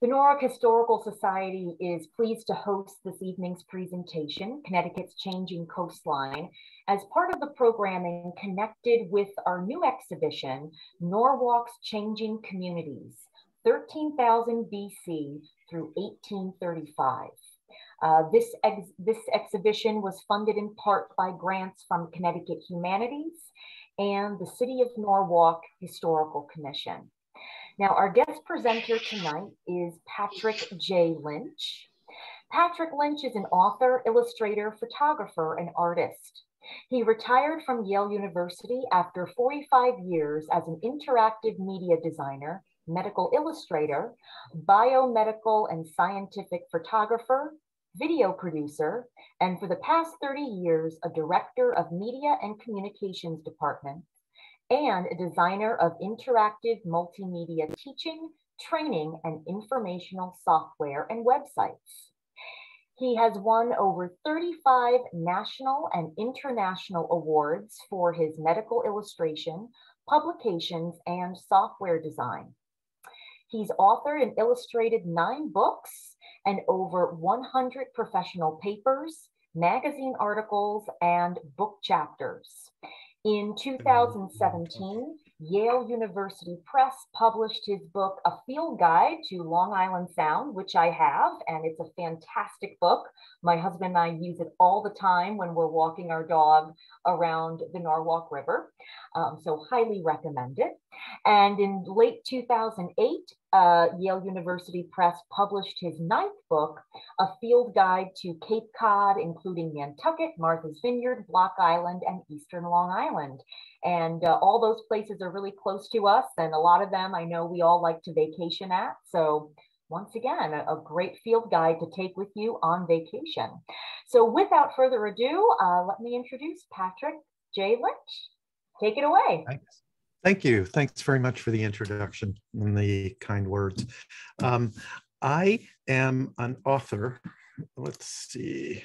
The Norwalk Historical Society is pleased to host this evening's presentation, Connecticut's Changing Coastline, as part of the programming connected with our new exhibition, Norwalk's Changing Communities, 13,000 BC through 1835. Uh, this, ex this exhibition was funded in part by grants from Connecticut Humanities and the City of Norwalk Historical Commission. Now, our guest presenter tonight is Patrick J. Lynch. Patrick Lynch is an author, illustrator, photographer, and artist. He retired from Yale University after 45 years as an interactive media designer, medical illustrator, biomedical and scientific photographer, video producer, and for the past 30 years, a director of media and communications department and a designer of interactive multimedia teaching, training, and informational software and websites. He has won over 35 national and international awards for his medical illustration, publications, and software design. He's authored and illustrated nine books and over 100 professional papers, magazine articles, and book chapters. In 2017, Yale University Press published his book, A Field Guide to Long Island Sound, which I have, and it's a fantastic book. My husband and I use it all the time when we're walking our dog around the Norwalk River. Um, so highly recommend it. And in late 2008, uh, Yale University Press published his ninth book, A Field Guide to Cape Cod, including Nantucket, Martha's Vineyard, Block Island, and Eastern Long Island. And uh, all those places are really close to us. And a lot of them I know we all like to vacation at. So once again, a, great field guide to take with you on vacation. So without further ado, uh, let me introduce Patrick J. Lynch. Take it away. Thanks. Thank you. Thanks very much for the introduction and the kind words. Um, I am an author, let's see,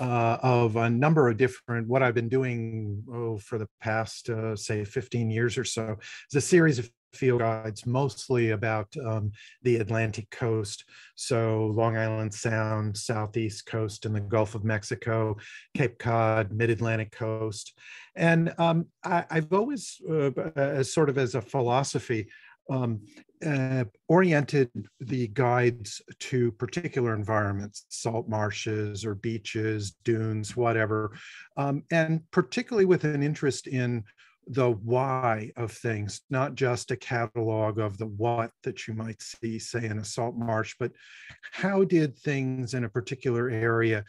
uh, of a number of different, what I've been doing oh, for the past, uh, say, 15 years or so, is a series of field guides mostly about um, the Atlantic coast. So Long Island Sound, Southeast coast and the Gulf of Mexico, Cape Cod, mid-Atlantic coast. And um, I, have always, uh, as sort of as a philosophy, um, uh, oriented the guides to particular environments, salt marshes or beaches, dunes, whatever, um, and particularly with an interest in the why of things, not just a catalog of the what that you might see, say, in a salt marsh, but how did things in a particular area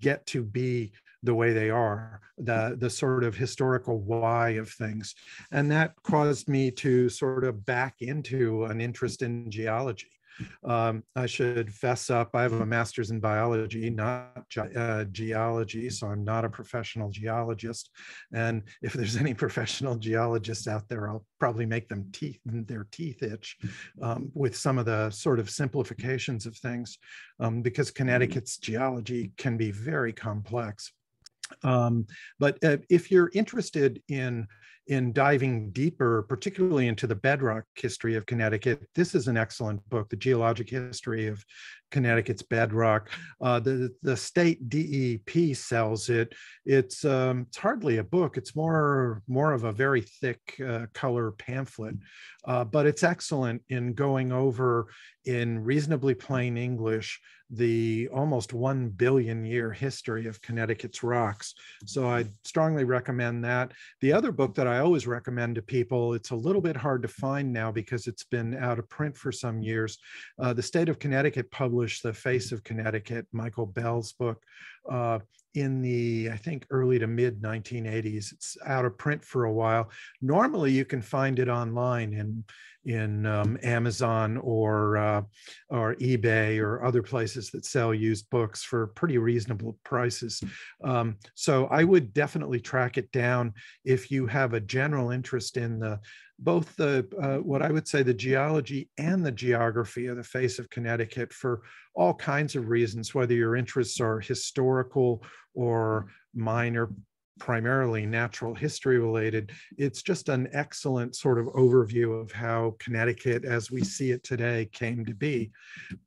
get to be the way they are, the, the sort of historical why of things. And that caused me to sort of back into an interest in geology. Um, I should fess up. I have a master's in biology, not ge uh, geology, so I'm not a professional geologist. And if there's any professional geologists out there, I'll probably make them teeth their teeth itch um, with some of the sort of simplifications of things, um, because Connecticut's geology can be very complex. Um, but uh, if you're interested in in diving deeper, particularly into the bedrock history of Connecticut, this is an excellent book, The Geologic History of Connecticut's Bedrock. Uh, the, the state DEP sells it. It's, um, it's hardly a book. It's more, more of a very thick uh, color pamphlet, uh, but it's excellent in going over in reasonably plain English the almost 1 billion year history of Connecticut's rocks. So I strongly recommend that. The other book that I always recommend to people, it's a little bit hard to find now because it's been out of print for some years. Uh, the state of Connecticut published The Face of Connecticut, Michael Bell's book. Uh, in the I think early to mid 1980s. It's out of print for a while. Normally, you can find it online in in um, Amazon or uh, or eBay or other places that sell used books for pretty reasonable prices. Um, so I would definitely track it down if you have a general interest in the both the uh, what I would say the geology and the geography of the face of Connecticut for all kinds of reasons, whether your interests are historical or minor primarily natural history related. It's just an excellent sort of overview of how Connecticut, as we see it today, came to be.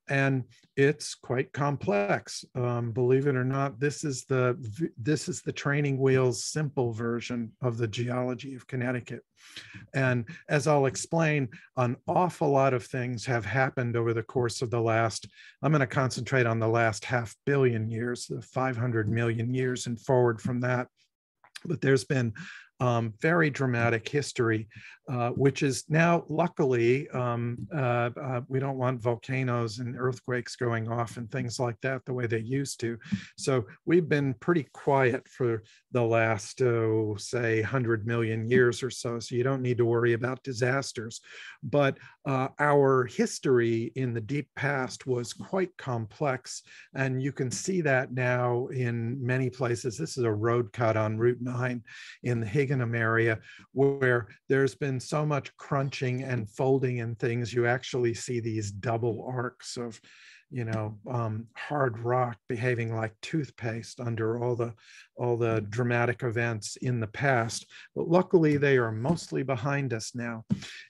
And it's quite complex. Um, believe it or not, this is the this is the training wheels simple version of the geology of Connecticut. And as I'll explain, an awful lot of things have happened over the course of the last, I'm going to concentrate on the last half billion years, the 500 million years and forward from that but there's been um, very dramatic history, uh, which is now luckily um, uh, uh, we don't want volcanoes and earthquakes going off and things like that the way they used to. So we've been pretty quiet for the last, oh, say, 100 million years or so. So you don't need to worry about disasters. But uh, our history in the deep past was quite complex. And you can see that now in many places. This is a road cut on Route 9 in the Higganum area where there's been so much crunching and folding and things. You actually see these double arcs of you know um, hard rock behaving like toothpaste under all the all the dramatic events in the past but luckily they are mostly behind us now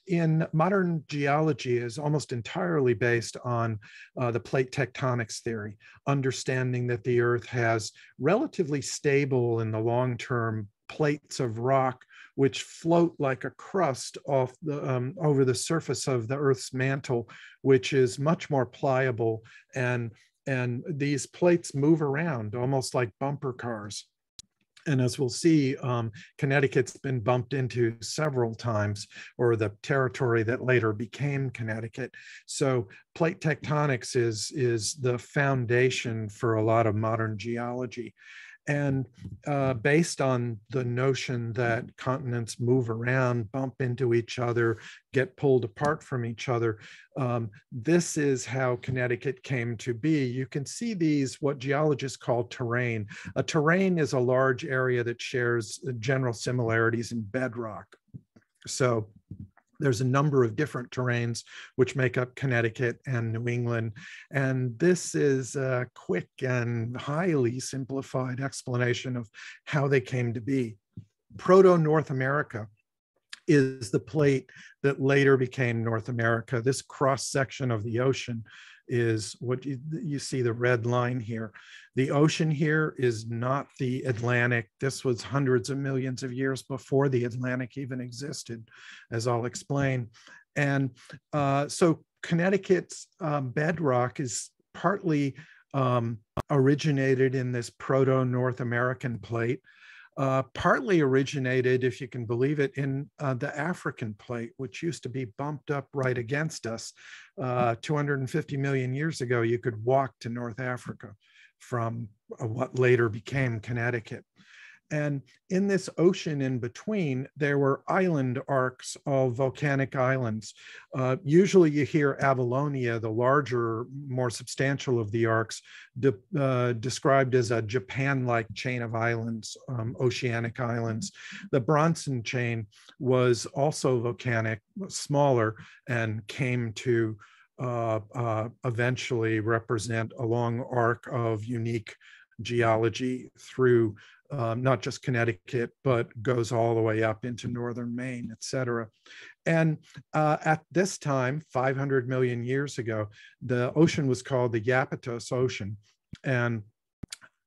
in modern geology is almost entirely based on uh, the plate tectonics theory understanding that the earth has relatively stable in the long term plates of rock which float like a crust off the um, over the surface of the Earth's mantle, which is much more pliable and and these plates move around almost like bumper cars. And as we'll see, um, Connecticut's been bumped into several times, or the territory that later became Connecticut. So plate tectonics is, is the foundation for a lot of modern geology. And uh, based on the notion that continents move around, bump into each other, get pulled apart from each other, um, this is how Connecticut came to be. You can see these, what geologists call terrane. A terrane is a large area that shares general similarities in bedrock. So there's a number of different terranes which make up Connecticut and New England. And this is a quick and highly simplified explanation of how they came to be. Proto North America is the plate that later became North America. This cross section of the ocean is what you, you, see the red line here. The ocean here is not the Atlantic. This was hundreds of millions of years before the Atlantic even existed, as I'll explain. And uh, so Connecticut's um, bedrock is partly um, originated in this proto-North American plate uh, partly originated, if you can believe it, in uh, the African plate, which used to be bumped up right against us. Uh, 250 million years ago, you could walk to North Africa from uh, what later became Connecticut. And in this ocean in between, there were island arcs of volcanic islands. Uh, usually you hear Avalonia, the larger, more substantial of the arcs, de uh, described as a Japan-like chain of islands, um, oceanic islands. The Bronson chain was also volcanic, smaller, and came to uh, uh, eventually represent a long arc of unique geology through um, not just Connecticut, but goes all the way up into northern Maine, et cetera. And uh, at this time, 500 million years ago, the ocean was called the Iapetus Ocean. And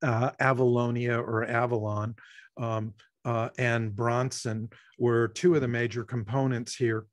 uh, Avalonia or Avalon um, uh, and Bronson were two of the major components here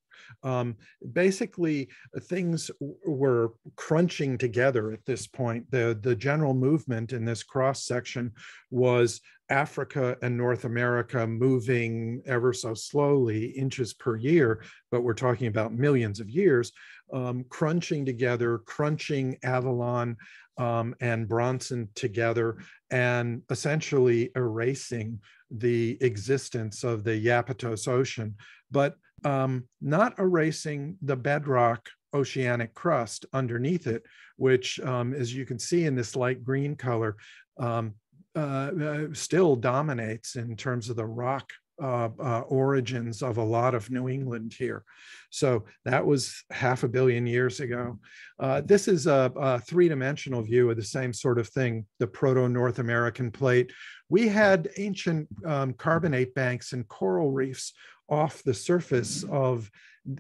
um, basically, uh, things were crunching together at this point. The, the general movement in this cross section was Africa and North America moving ever so slowly, inches per year, but we're talking about millions of years, um, crunching together, crunching Avalon um, and Bronson together, and essentially erasing the existence of the Iapetus Ocean. But um, not erasing the bedrock oceanic crust underneath it, which, um, as you can see in this light green color, um, uh, uh, still dominates in terms of the rock uh, uh, origins of a lot of New England here. So that was half a billion years ago. Uh, this is a, a three-dimensional view of the same sort of thing, the proto-North American plate. We had ancient um, carbonate banks and coral reefs off the surface of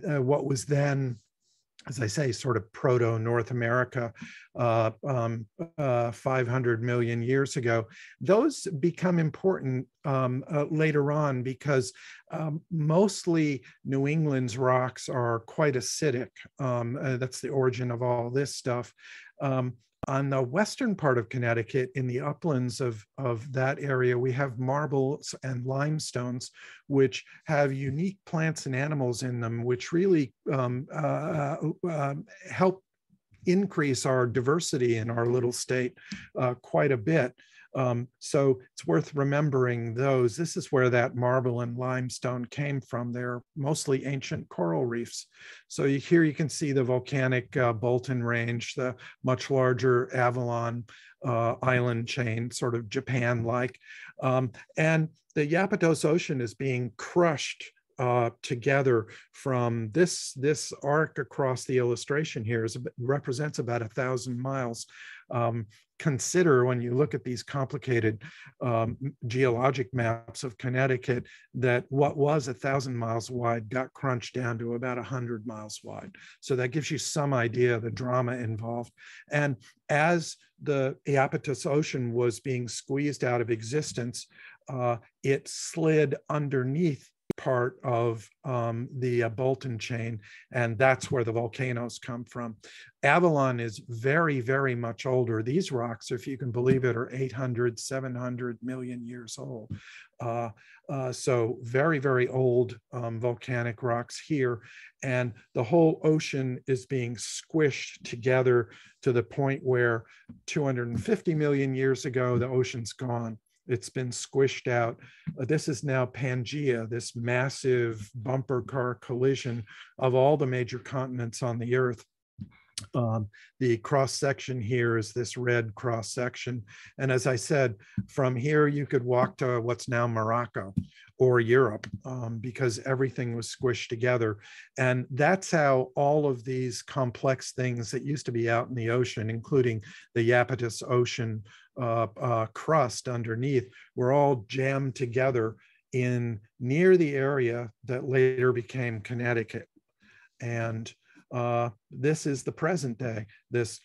uh, what was then as I say, sort of proto North America uh, um, uh, 500 million years ago, those become important um, uh, later on because um, mostly New England's rocks are quite acidic. Um, uh, that's the origin of all this stuff. Um, on the western part of Connecticut, in the uplands of, of that area, we have marbles and limestones, which have unique plants and animals in them, which really um, uh, uh, um, help increase our diversity in our little state uh, quite a bit. Um, so it's worth remembering those. This is where that marble and limestone came from. They're mostly ancient coral reefs. So you, here you can see the volcanic uh, Bolton Range, the much larger Avalon uh, island chain, sort of Japan-like. Um, and the Iapetus Ocean is being crushed uh, together from this this arc across the illustration here is represents about a thousand miles. Um, consider when you look at these complicated um, geologic maps of Connecticut that what was a thousand miles wide got crunched down to about a hundred miles wide. So that gives you some idea of the drama involved. And as the Iapetus Ocean was being squeezed out of existence, uh, it slid underneath part of um, the uh, Bolton chain, and that's where the volcanoes come from. Avalon is very, very much older. These rocks, if you can believe it, are 800, 700 million years old. Uh, uh, so very, very old um, volcanic rocks here. And the whole ocean is being squished together to the point where 250 million years ago, the ocean's gone. It's been squished out. Uh, this is now Pangea, this massive bumper car collision of all the major continents on the earth. Um, the cross section here is this red cross section. And as I said, from here you could walk to what's now Morocco or Europe um, because everything was squished together. And that's how all of these complex things that used to be out in the ocean, including the Iapetus Ocean uh, uh, crust underneath, were all jammed together in near the area that later became Connecticut. And uh, this is the present day, this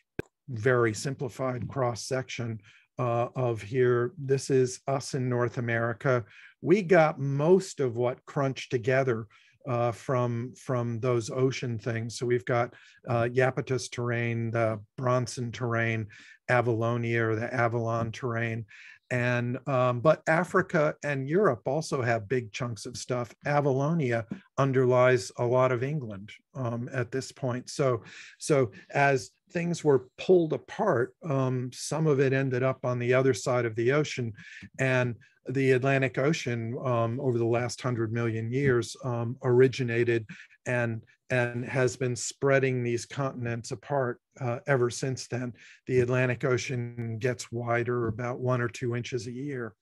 very simplified cross section uh, of here. This is us in North America. We got most of what crunched together uh, from from those ocean things. So we've got uh, Iapetus terrane, the Bronson terrane, Avalonia or the Avalon terrane, and um, but Africa and Europe also have big chunks of stuff. Avalonia underlies a lot of England um, at this point. So so as things were pulled apart, um, some of it ended up on the other side of the ocean, and the Atlantic Ocean um, over the last hundred million years um, originated and and has been spreading these continents apart uh, ever since then. The Atlantic Ocean gets wider about one or two inches a year.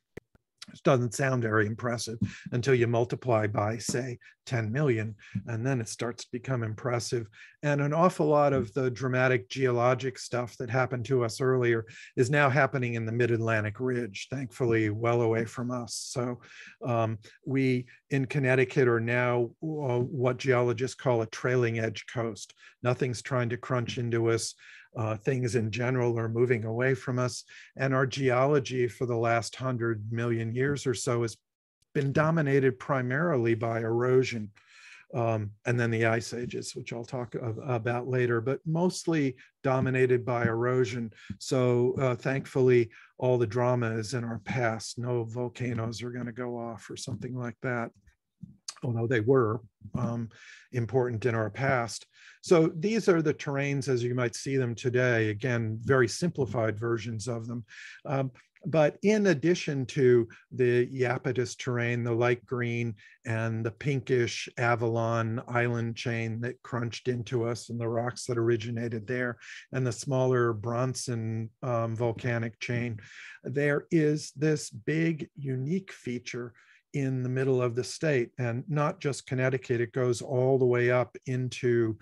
It doesn't sound very impressive until you multiply by, say, 10 million, and then it starts to become impressive. And an awful lot of the dramatic geologic stuff that happened to us earlier is now happening in the mid Atlantic ridge, thankfully, well away from us. So um, we in Connecticut are now uh, what geologists call a trailing edge coast. Nothing's trying to crunch into us uh, things in general are moving away from us. And our geology for the last hundred million years or so has been dominated primarily by erosion. Um, and then the ice ages, which I'll talk about later, but mostly dominated by erosion. So uh, thankfully, all the drama is in our past. No volcanoes are going to go off or something like that although they were um, important in our past. So these are the terranes as you might see them today. Again, very simplified versions of them. Um, but in addition to the Iapetus terrane, the light green and the pinkish Avalon island chain that crunched into us and the rocks that originated there and the smaller Bronson um, volcanic chain, there is this big unique feature in the middle of the state and not just Connecticut, it goes all the way up into,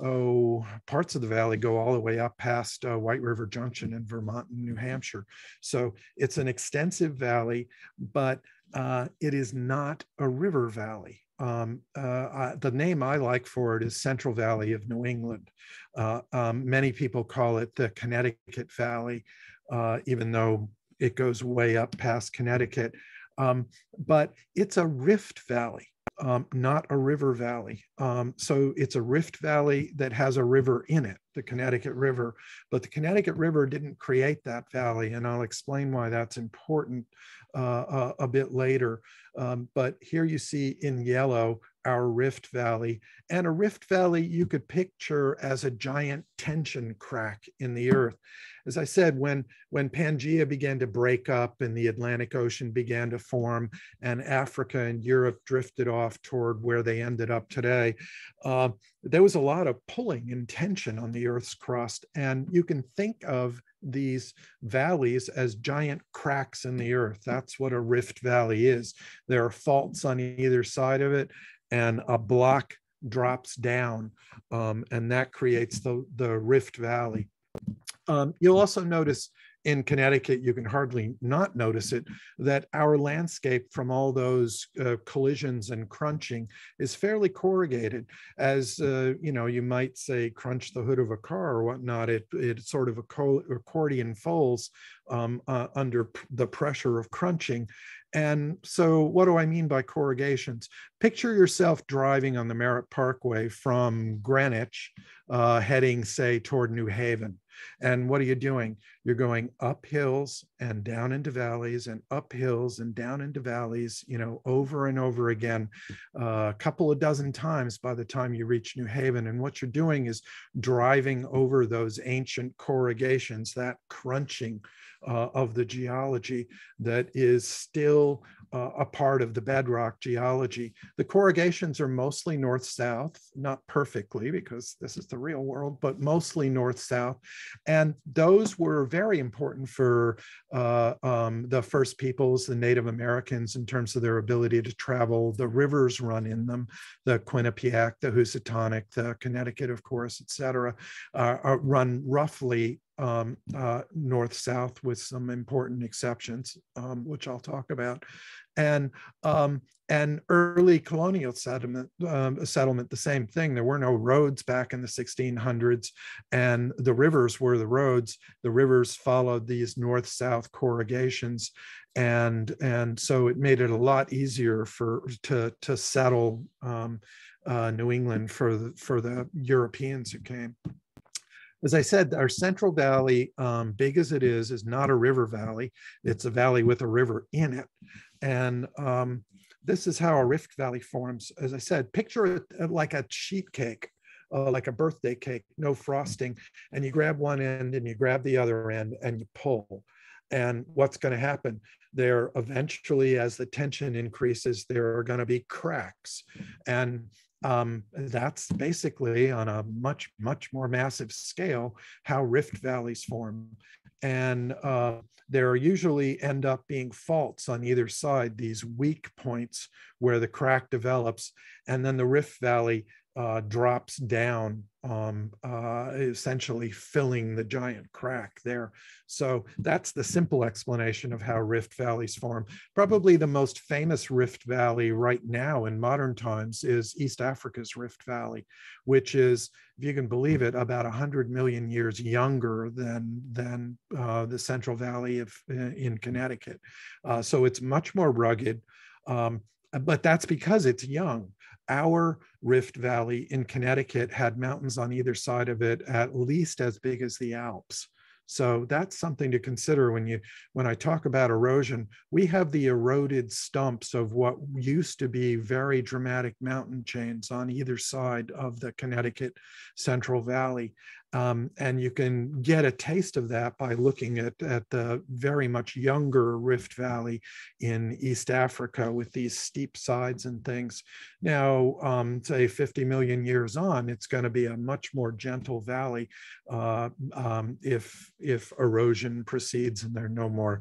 oh, parts of the valley go all the way up past uh, White River Junction in Vermont and New Hampshire. So it's an extensive valley, but uh, it is not a river valley. Um, uh, the name I like for it is Central Valley of New England. Uh, um, many people call it the Connecticut Valley, uh, even though it goes way up past Connecticut. Um, but it's a rift valley, um, not a river valley. Um, so it's a rift valley that has a river in it, the Connecticut River. But the Connecticut River didn't create that valley, and I'll explain why that's important uh, a, a, bit later. Um, but here you see in yellow our rift valley. And a rift valley you could picture as a giant tension crack in the earth. As I said, when, when Pangea began to break up and the Atlantic Ocean began to form and Africa and Europe drifted off toward where they ended up today, uh, there was a lot of pulling and tension on the Earth's crust. And you can think of these valleys as giant cracks in the earth. That's what a rift valley is. There are faults on either side of it, and a block drops down, um, and that creates the, the rift valley. Um, you'll also notice in Connecticut, you can hardly not notice it, that our landscape from all those uh, collisions and crunching is fairly corrugated. As, uh, you know, you might say crunch the hood of a car or whatnot, it, it sort of accordion folds um, uh, under the pressure of crunching. And so, what do I mean by corrugations? Picture yourself driving on the Merritt Parkway from Greenwich, uh, heading, say, toward New Haven. And what are you doing? You're going up hills and down into valleys and up hills and down into valleys, you know, over and over again, uh, a couple of dozen times by the time you reach New Haven. And what you're doing is driving over those ancient corrugations, that crunching uh, of the geology that is still uh, a part of the bedrock geology. The corrugations are mostly north-south, not perfectly because this is the real world, but mostly north-south. And those were very important for uh, um, the first peoples, the Native Americans, in terms of their ability to travel. The rivers run in them, the Quinnipiac, the Housatonic, the Connecticut, of course, et cetera, uh, run roughly um, uh, north-south with some important exceptions, um, which I'll talk about. And um, and early colonial settlement, um, settlement, the same thing. There were no roads back in the 1600s, and the rivers were the roads. The rivers followed these north-south corrugations, and and so it made it a lot easier for to to settle um, uh, New England for the for the Europeans who came as I said, our Central Valley, um, big as it is, is not a river valley. It's a valley with a river in it. And um, this is how a rift valley forms. As I said, picture it uh, like a sheet cake, uh, like a birthday cake, no frosting. And you grab one end and you grab the other end and you pull. And what's going to happen? There eventually, as the tension increases, there are going to be cracks. And um, that's basically on a much, much more massive scale how rift valleys form. And uh, there usually end up being faults on either side, these weak points where the crack develops. And then the rift valley uh, drops down, um, uh, essentially filling the giant crack there. So that's the simple explanation of how rift valleys form. Probably the most famous rift valley right now in modern times is East Africa's Rift Valley, which is, if you can believe it, about 100 million years younger than, than uh, the Central Valley of, uh, in Connecticut. Uh, so it's much more rugged. Um, but that's because it's young our Rift Valley in Connecticut had mountains on either side of it at least as big as the Alps. So that's something to consider when you when I talk about erosion. We have the eroded stumps of what used to be very dramatic mountain chains on either side of the Connecticut Central Valley. Um, and you can get a taste of that by looking at, at the very much younger Rift Valley in East Africa with these steep sides and things. Now, um, say 50 million years on, it's going to be a much more gentle valley uh, um, if, if erosion proceeds and there are no more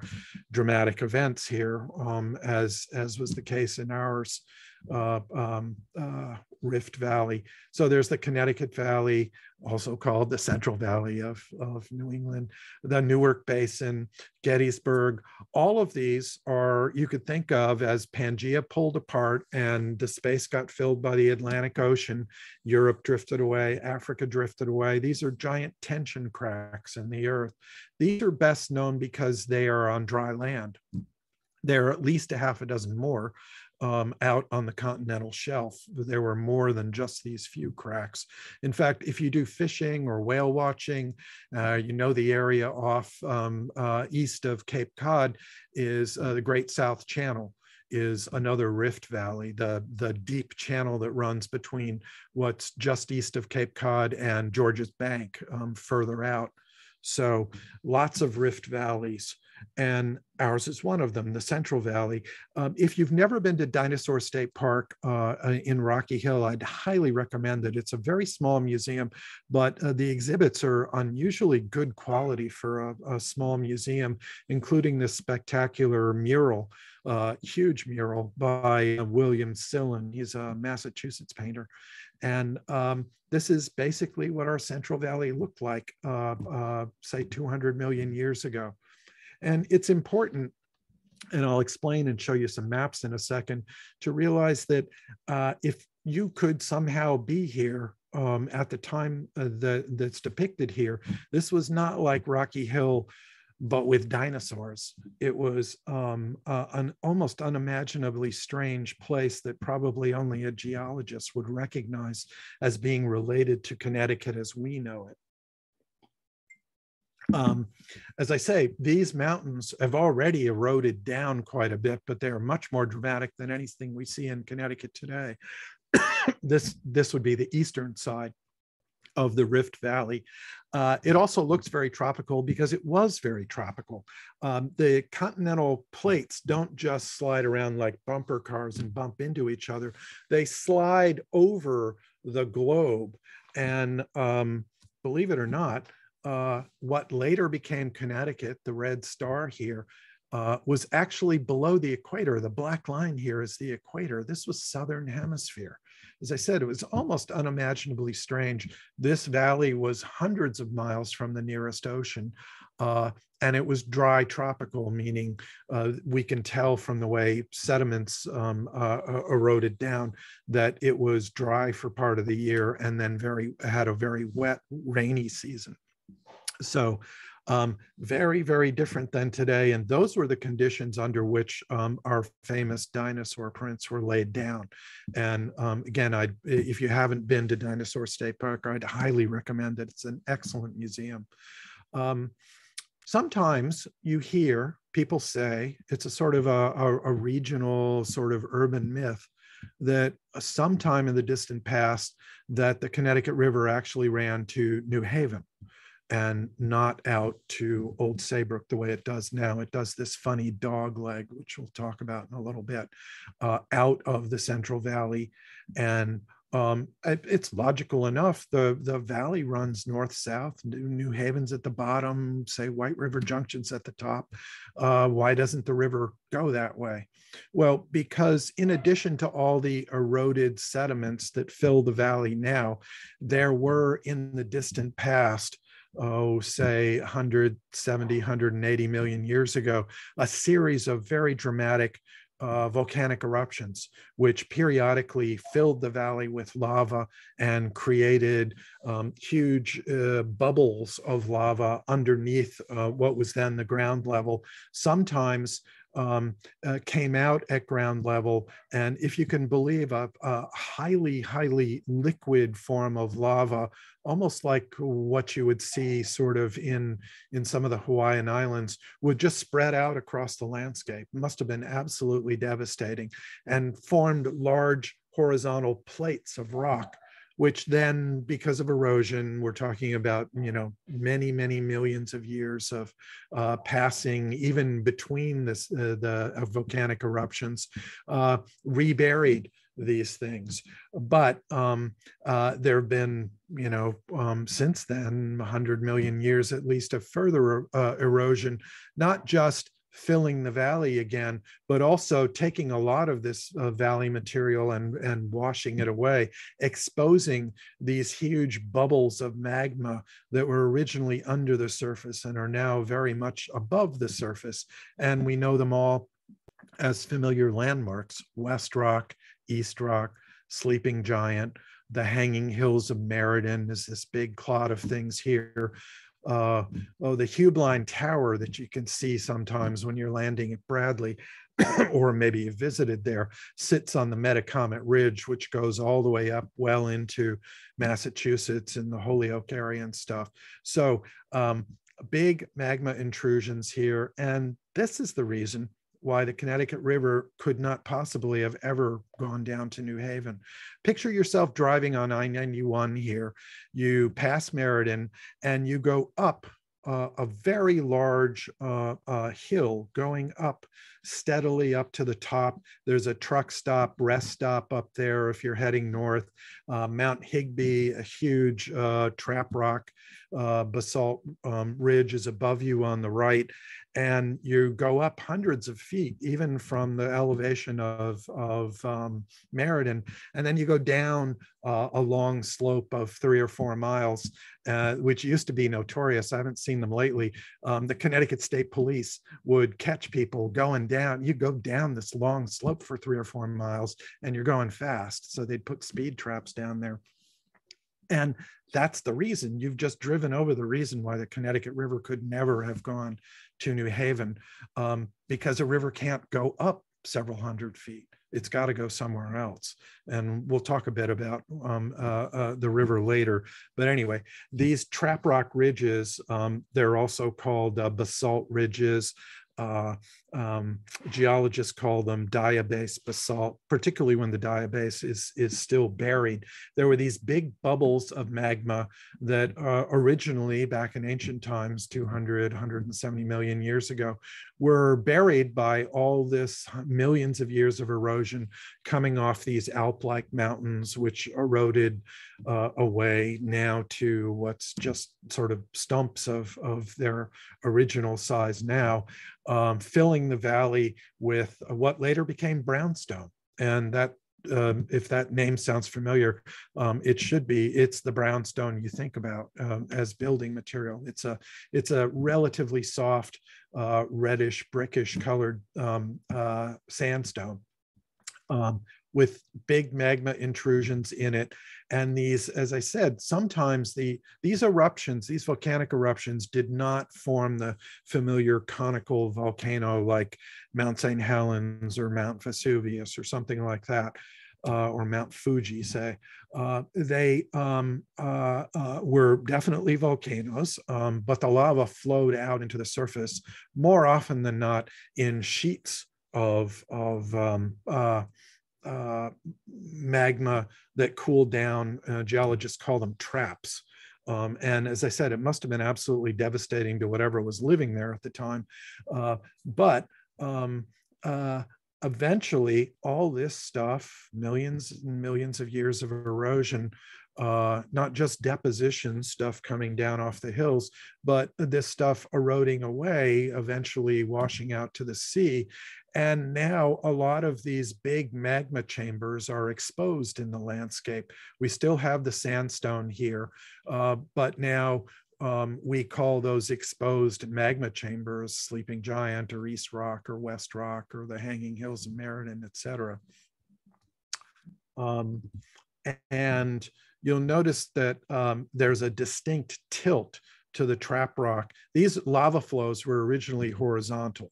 dramatic events here, um, as, as was the case in ours uh, um, uh, Rift Valley. So there's the Connecticut Valley, also called the Central Valley of, of New England, the Newark Basin, Gettysburg. All of these are, you could think of as Pangea pulled apart and the space got filled by the Atlantic Ocean. Europe drifted away, Africa drifted away. These are giant tension cracks in the earth. These are best known because they are on dry land. There are at least a half a dozen more um, out on the continental shelf. There were more than just these few cracks. In fact, if you do fishing or whale watching, uh, you know the area off um, uh, east of Cape Cod is uh, the Great South Channel is another rift valley, the, the deep channel that runs between what's just east of Cape Cod and Georges Bank um, further out. So lots of rift valleys and ours is one of them, the Central Valley. Um, if you've never been to Dinosaur State Park uh, uh, in Rocky Hill, I'd highly recommend it. It's a very small museum, but uh, the exhibits are unusually good quality for a, a small museum, including this spectacular mural, uh, huge mural by uh, William Sillin. He's a Massachusetts painter. And um, this is basically what our Central Valley looked like, uh, say, 200 million years ago. And it's important, and I'll explain and show you some maps in a second, to realize that uh, if you could somehow be here um, at the time uh, that, that's depicted here, this was not like Rocky Hill but with dinosaurs. It was um, uh, an almost unimaginably strange place that probably only a geologist would recognize as being related to Connecticut as we know it. Um, as I say, these mountains have already eroded down quite a bit, but they're much more dramatic than anything we see in Connecticut today. this, this would be the eastern side of the Rift Valley. Uh, it also looks very tropical because it was very tropical. Um, the continental plates don't just slide around like bumper cars and bump into each other. They slide over the globe. And um, believe it or not, uh, what later became Connecticut, the red star here, uh, was actually below the equator. The black line here is the equator. This was southern hemisphere. As I said, it was almost unimaginably strange. This valley was hundreds of miles from the nearest ocean. Uh, and it was dry tropical, meaning uh, we can tell from the way sediments um, uh, eroded down that it was dry for part of the year and then very had a very wet, rainy season. So um, very, very different than today. And those were the conditions under which um, our famous dinosaur prints were laid down. And um, again, I, if you haven't been to Dinosaur State Park, I'd highly recommend it. It's an excellent museum. Um, sometimes you hear people say it's a sort of a, a, a regional sort of urban myth that sometime in the distant past that the Connecticut River actually ran to New Haven and not out to Old Saybrook the way it does now. It does this funny dog leg, which we'll talk about in a little bit, uh, out of the Central Valley. And um, it, it's logical enough. The, the valley runs north south, New Haven's at the bottom, say White River Junction's at the top. Uh, why doesn't the river go that way? Well, because in addition to all the eroded sediments that fill the valley now, there were in the distant past oh, say 170, 180 million years ago, a series of very dramatic uh, volcanic eruptions, which periodically filled the valley with lava and created um, huge uh, bubbles of lava underneath uh, what was then the ground level. Sometimes um, uh, came out at ground level. And if you can believe a, a, highly, highly liquid form of lava, almost like what you would see sort of in, in some of the Hawaiian Islands, would just spread out across the landscape. Must have been absolutely devastating and formed large horizontal plates of rock which then because of erosion we're talking about you know many many millions of years of uh, passing even between this uh, the uh, volcanic eruptions uh, reburied these things but um, uh, there have been you know um, since then 100 million years at least of further uh, erosion not just filling the valley again, but also taking a lot of this uh, valley material and, and washing it away, exposing these huge bubbles of magma that were originally under the surface and are now very much above the surface. And we know them all as familiar landmarks, West Rock, East Rock, Sleeping Giant, the hanging hills of Meriden is this big clot of things here uh, oh, the Heublein Tower that you can see sometimes when you're landing at Bradley, or maybe you visited there, sits on the Metacomet Ridge, which goes all the way up well into Massachusetts and the Holyoke area and stuff. So um, big magma intrusions here. And this is the reason why the Connecticut River could not possibly have ever gone down to New Haven. Picture yourself driving on I 91 here. You pass Meriden and you go up uh, a very large uh, uh, hill going up steadily up to the top. There's a truck stop, rest stop up there if you're heading north. Uh, Mount Higby, a huge uh, trap rock uh, basalt um, ridge is above you on the right and you go up hundreds of feet, even from the elevation of, of um, Meriden, and then you go down uh, a long slope of three or four miles, uh, which used to be notorious. I haven't seen them lately. Um, the Connecticut State Police would catch people going down. You go down this long slope for three or four miles, and you're going fast. So they'd put speed traps down there. And that's the reason you've just driven over the reason why the Connecticut River could never have gone to New Haven um, because a river can't go up several hundred feet. It's got to go somewhere else. And we'll talk a bit about um, uh, uh, the river later. But anyway, these trap rock ridges, um, they're also called uh, basalt ridges uh, um, geologists call them diabase basalt, particularly when the diabase is, is still buried. There were these big bubbles of magma that uh, originally, back in ancient times, 200, 170 million years ago, were buried by all this millions of years of erosion coming off these Alp-like mountains, which eroded uh, away now to what's just sort of stumps of, of their original size now um, filling the valley with what later became brownstone. And that, um, if that name sounds familiar, um, it should be. It's the brownstone you think about um, as building material. It's a it's a relatively soft, uh, reddish, brickish colored um, uh, sandstone. With big magma intrusions in it. And these, as I said, sometimes the these eruptions, these volcanic eruptions did not form the familiar conical volcano like Mount St. Helens or Mount Vesuvius or something like that. Uh, or Mount Fuji, say, uh, they um, uh, uh were definitely volcanoes, um, but the lava flowed out into the surface more often than not in sheets of, of um, uh, magma that cooled down. Uh, geologists call them traps. Um, and as I said, it must have been absolutely devastating to whatever was living there at the time. Uh, but um, uh, eventually, all this stuff, millions and millions of years of erosion, uh, not just deposition stuff coming down off the hills, but this stuff eroding away, eventually washing out to the sea. And now a lot of these big magma chambers are exposed in the landscape. We still have the sandstone here, uh, but now um, we call those exposed magma chambers Sleeping Giant or East Rock or West Rock or the Hanging Hills of Meriden, et cetera. Um, and you'll notice that um, there's a distinct tilt to the trap rock. These lava flows were originally horizontal.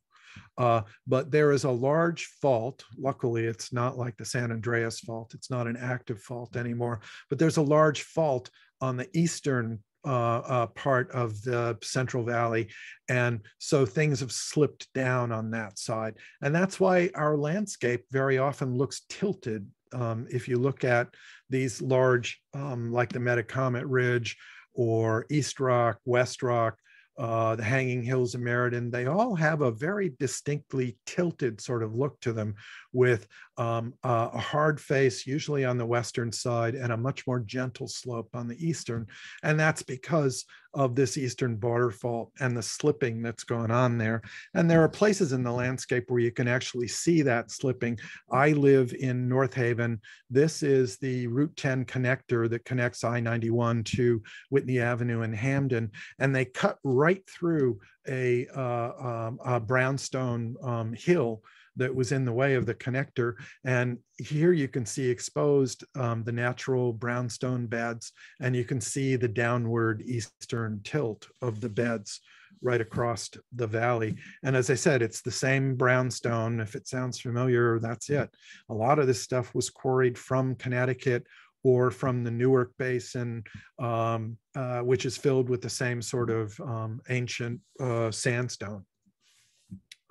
Uh, but there is a large fault. Luckily, it's not like the San Andreas fault. It's not an active fault anymore, but there's a large fault on the eastern uh, uh, part of the Central Valley. And so things have slipped down on that side. And that's why our landscape very often looks tilted. Um, if you look at these large, um, like the Metacomet Ridge or East Rock, West Rock, uh, the Hanging Hills of Meriden, they all have a very distinctly tilted sort of look to them with um, a hard face, usually on the western side, and a much more gentle slope on the eastern. And that's because of this eastern border fault and the slipping that's going on there. And there are places in the landscape where you can actually see that slipping. I live in North Haven. This is the Route 10 connector that connects I-91 to Whitney Avenue in Hamden. And they cut right through a, uh, um, a brownstone um, hill that was in the way of the connector. And here you can see exposed um, the natural brownstone beds, and you can see the downward eastern tilt of the beds right across the valley. And as I said, it's the same brownstone. If it sounds familiar, that's it. A lot of this stuff was quarried from Connecticut or from the Newark Basin, um, uh, which is filled with the same sort of um, ancient uh, sandstone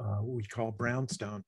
uh, we call brownstone.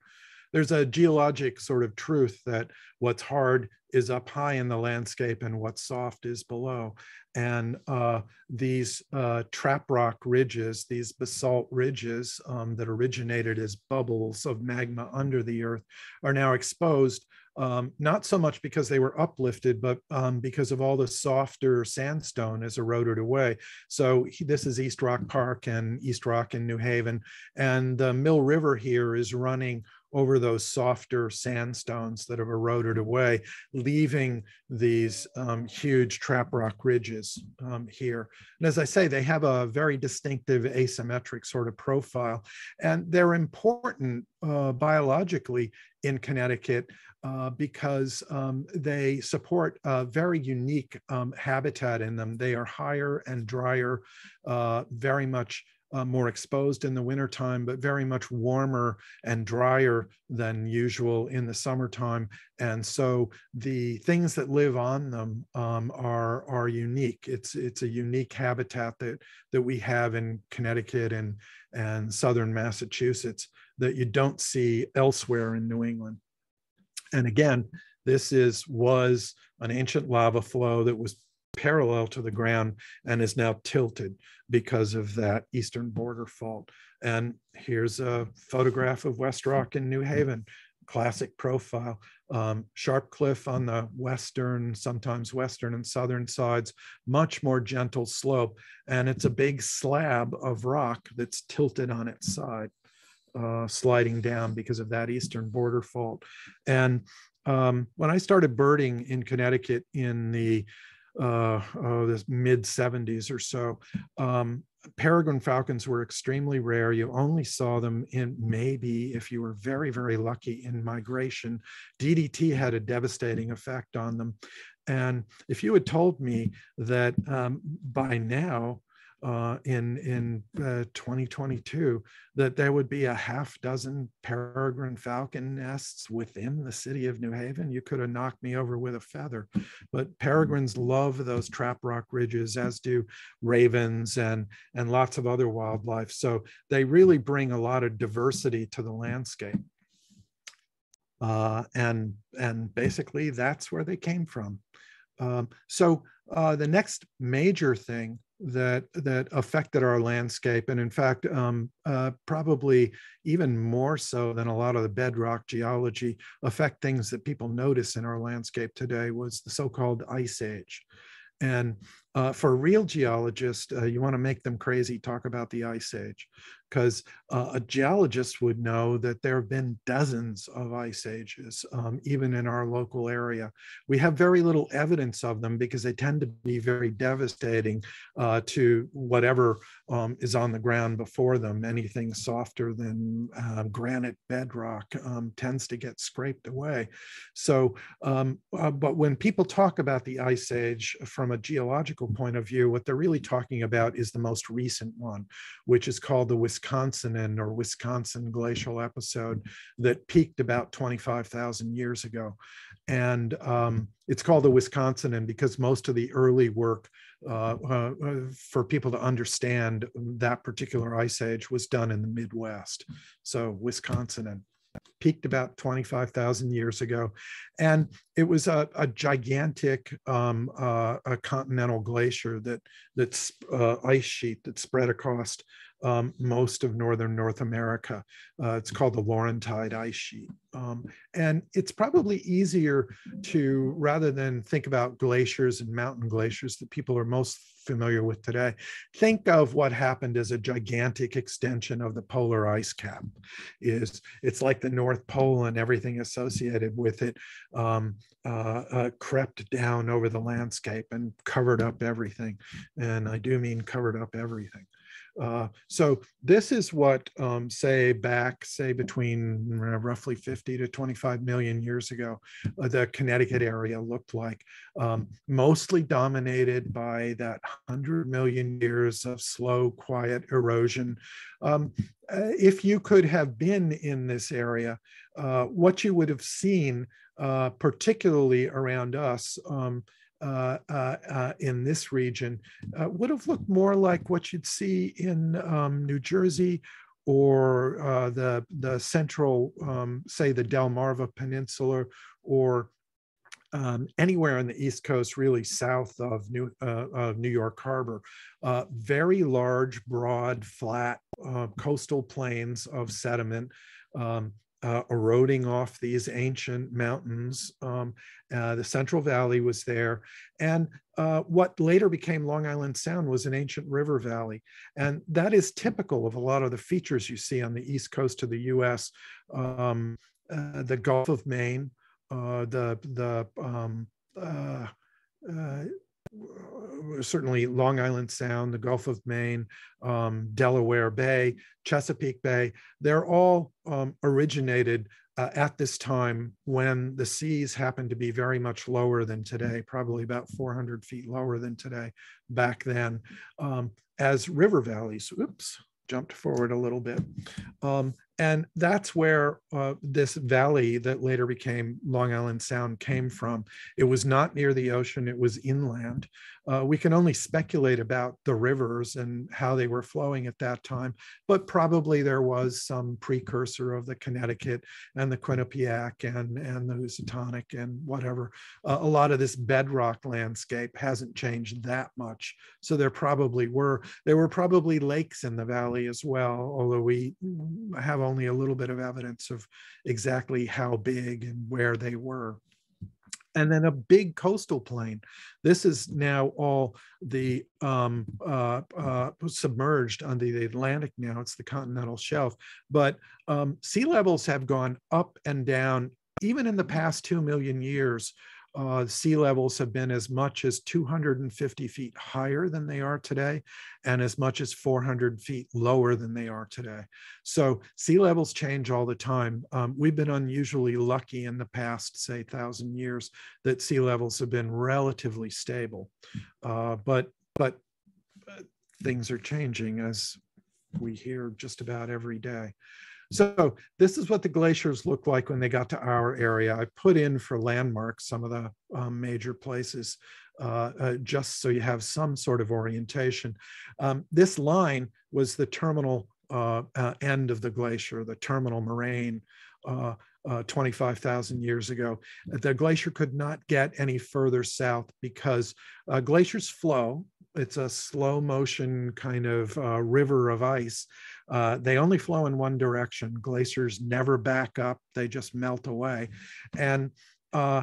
There's a geologic sort of truth that what's hard is up high in the landscape and what's soft is below. And uh, these uh, trap rock ridges, these basalt ridges um, that originated as bubbles of magma under the earth, are now exposed um, not so much because they were uplifted, but um, because of all the softer sandstone is eroded away. So this is East Rock Park and East Rock in New Haven. And the Mill River here is running over those softer sandstones that have eroded away, leaving these um, huge trap rock ridges um, here. And as I say, they have a very distinctive asymmetric sort of profile, and they're important uh, biologically in Connecticut uh, because um, they support a very unique um, habitat in them. They are higher and drier, uh, very much uh, more exposed in the wintertime, but very much warmer and drier than usual in the summertime. And so the things that live on them um, are, are unique. It's, it's a unique habitat that, that we have in Connecticut and, and Southern Massachusetts that you don't see elsewhere in New England. And again, this is was an ancient lava flow that was parallel to the ground and is now tilted because of that eastern border fault. And here's a photograph of West Rock in New Haven, classic profile. Um, sharp cliff on the western, sometimes western and southern sides, much more gentle slope. And it's a big slab of rock that's tilted on its side, uh, sliding down because of that eastern border fault. And um, when I started birding in Connecticut in the uh, oh, this mid 70s or so. Um, peregrine falcons were extremely rare. You only saw them in maybe if you were very, very lucky in migration. DDT had a devastating effect on them. And if you had told me that um, by now uh, in in uh, 2022 that there would be a half dozen peregrine falcon nests within the city of New Haven. You could have knocked me over with a feather. But peregrines love those trap rock ridges, as do ravens and and lots of other wildlife. So they really bring a lot of diversity to the landscape. Uh, and and basically that's where they came from. Um, so uh, the next major thing that that affected our landscape, and in fact, um, uh, probably even more so than a lot of the bedrock geology, affect things that people notice in our landscape today was the so-called ice age. And uh, for a real geologist, uh, you want to make them crazy, talk about the ice age because uh, a geologist would know that there have been dozens of ice ages, um, even in our local area. We have very little evidence of them because they tend to be very devastating uh, to whatever um, is on the ground before them. Anything softer than uh, granite bedrock um, tends to get scraped away. So, um, uh, but when people talk about the ice age from a geological point of view, what they're really talking about is the most recent one, which is called the Wisconsin Wisconsin or Wisconsin glacial episode that peaked about 25,000 years ago. And um, it's called the Wisconsin because most of the early work uh, uh, for people to understand that particular ice age was done in the Midwest. So Wisconsin. Peaked about 25,000 years ago. And it was a, a gigantic um, uh, a continental glacier that that's uh, ice sheet that spread across um, most of northern North America. Uh, it's called the Laurentide ice sheet. Um, and it's probably easier to, rather than think about glaciers and mountain glaciers that people are most familiar with today, think of what happened as a gigantic extension of the polar ice cap. Is It's like the North Pole and everything associated with it um, uh, uh, crept down over the landscape and covered up everything. And I do mean covered up everything. Uh, so this is what, um, say, back, say, between uh, roughly 50 to 25 million years ago, uh, the Connecticut area looked like, um, mostly dominated by that 100 million years of slow, quiet erosion. Um, uh, if you could have been in this area, uh, what you would have seen, particularly around us, um, uh, uh, uh, in this region uh, would have looked more like what you'd see in um, New Jersey or uh, the the central, um, say the Delmarva Peninsula, or um, anywhere on the East Coast, really south of New of New York Harbor. very large, broad, flat coastal plains of sediment. Um, uh, eroding off these ancient mountains. Um, uh, the Central Valley was there. And uh, what later became Long Island Sound was an ancient river valley. And that is typical of a lot of the features you see on the east coast of the US. Um, uh, the Gulf of Maine, uh, the, the um, uh, certainly Long Island Sound, the Gulf of Maine, um, Delaware Bay, Chesapeake Bay, they're all um, originated uh, at this time when the seas happened to be very much lower than today, probably about 400 feet lower than today back then, um, as river valleys. Oops, jumped forward a little bit. Um, and that's where uh, this valley that later became Long Island Sound came from. It was not near the ocean, it was inland. Uh, we can only speculate about the rivers and how they were flowing at that time, but probably there was some precursor of the Connecticut and the Quinnipiac and, and the Housatonic and whatever. Uh, a lot of this bedrock landscape hasn't changed that much. So there probably were, there were probably lakes in the valley as well, although we have only a little bit of evidence of exactly how big and where they were and then a big coastal plain. This is now all the um, uh, uh, submerged under the Atlantic now. It's the continental shelf. But um, sea levels have gone up and down even in the past 2 million years uh, sea levels have been as much as 250 feet higher than they are today and as much as 400 feet lower than they are today. So sea levels change all the time. Um, we've been unusually lucky in the past, say, thousand years that sea levels have been relatively stable. Uh, but, but uh, things are changing as we hear just about every day. So this is what the glaciers looked like when they got to our area. I put in for landmarks some of the um, major places uh, uh, just so you have some sort of orientation. Um, this line was the terminal uh, uh end of the glacier, the terminal moraine. Uh, uh, 25,000 years ago. The glacier could not get any further south because glaciers flow it's a slow motion kind of river of ice. Uh, they only flow in one direction. Glaciers never back up; they just melt away. And uh,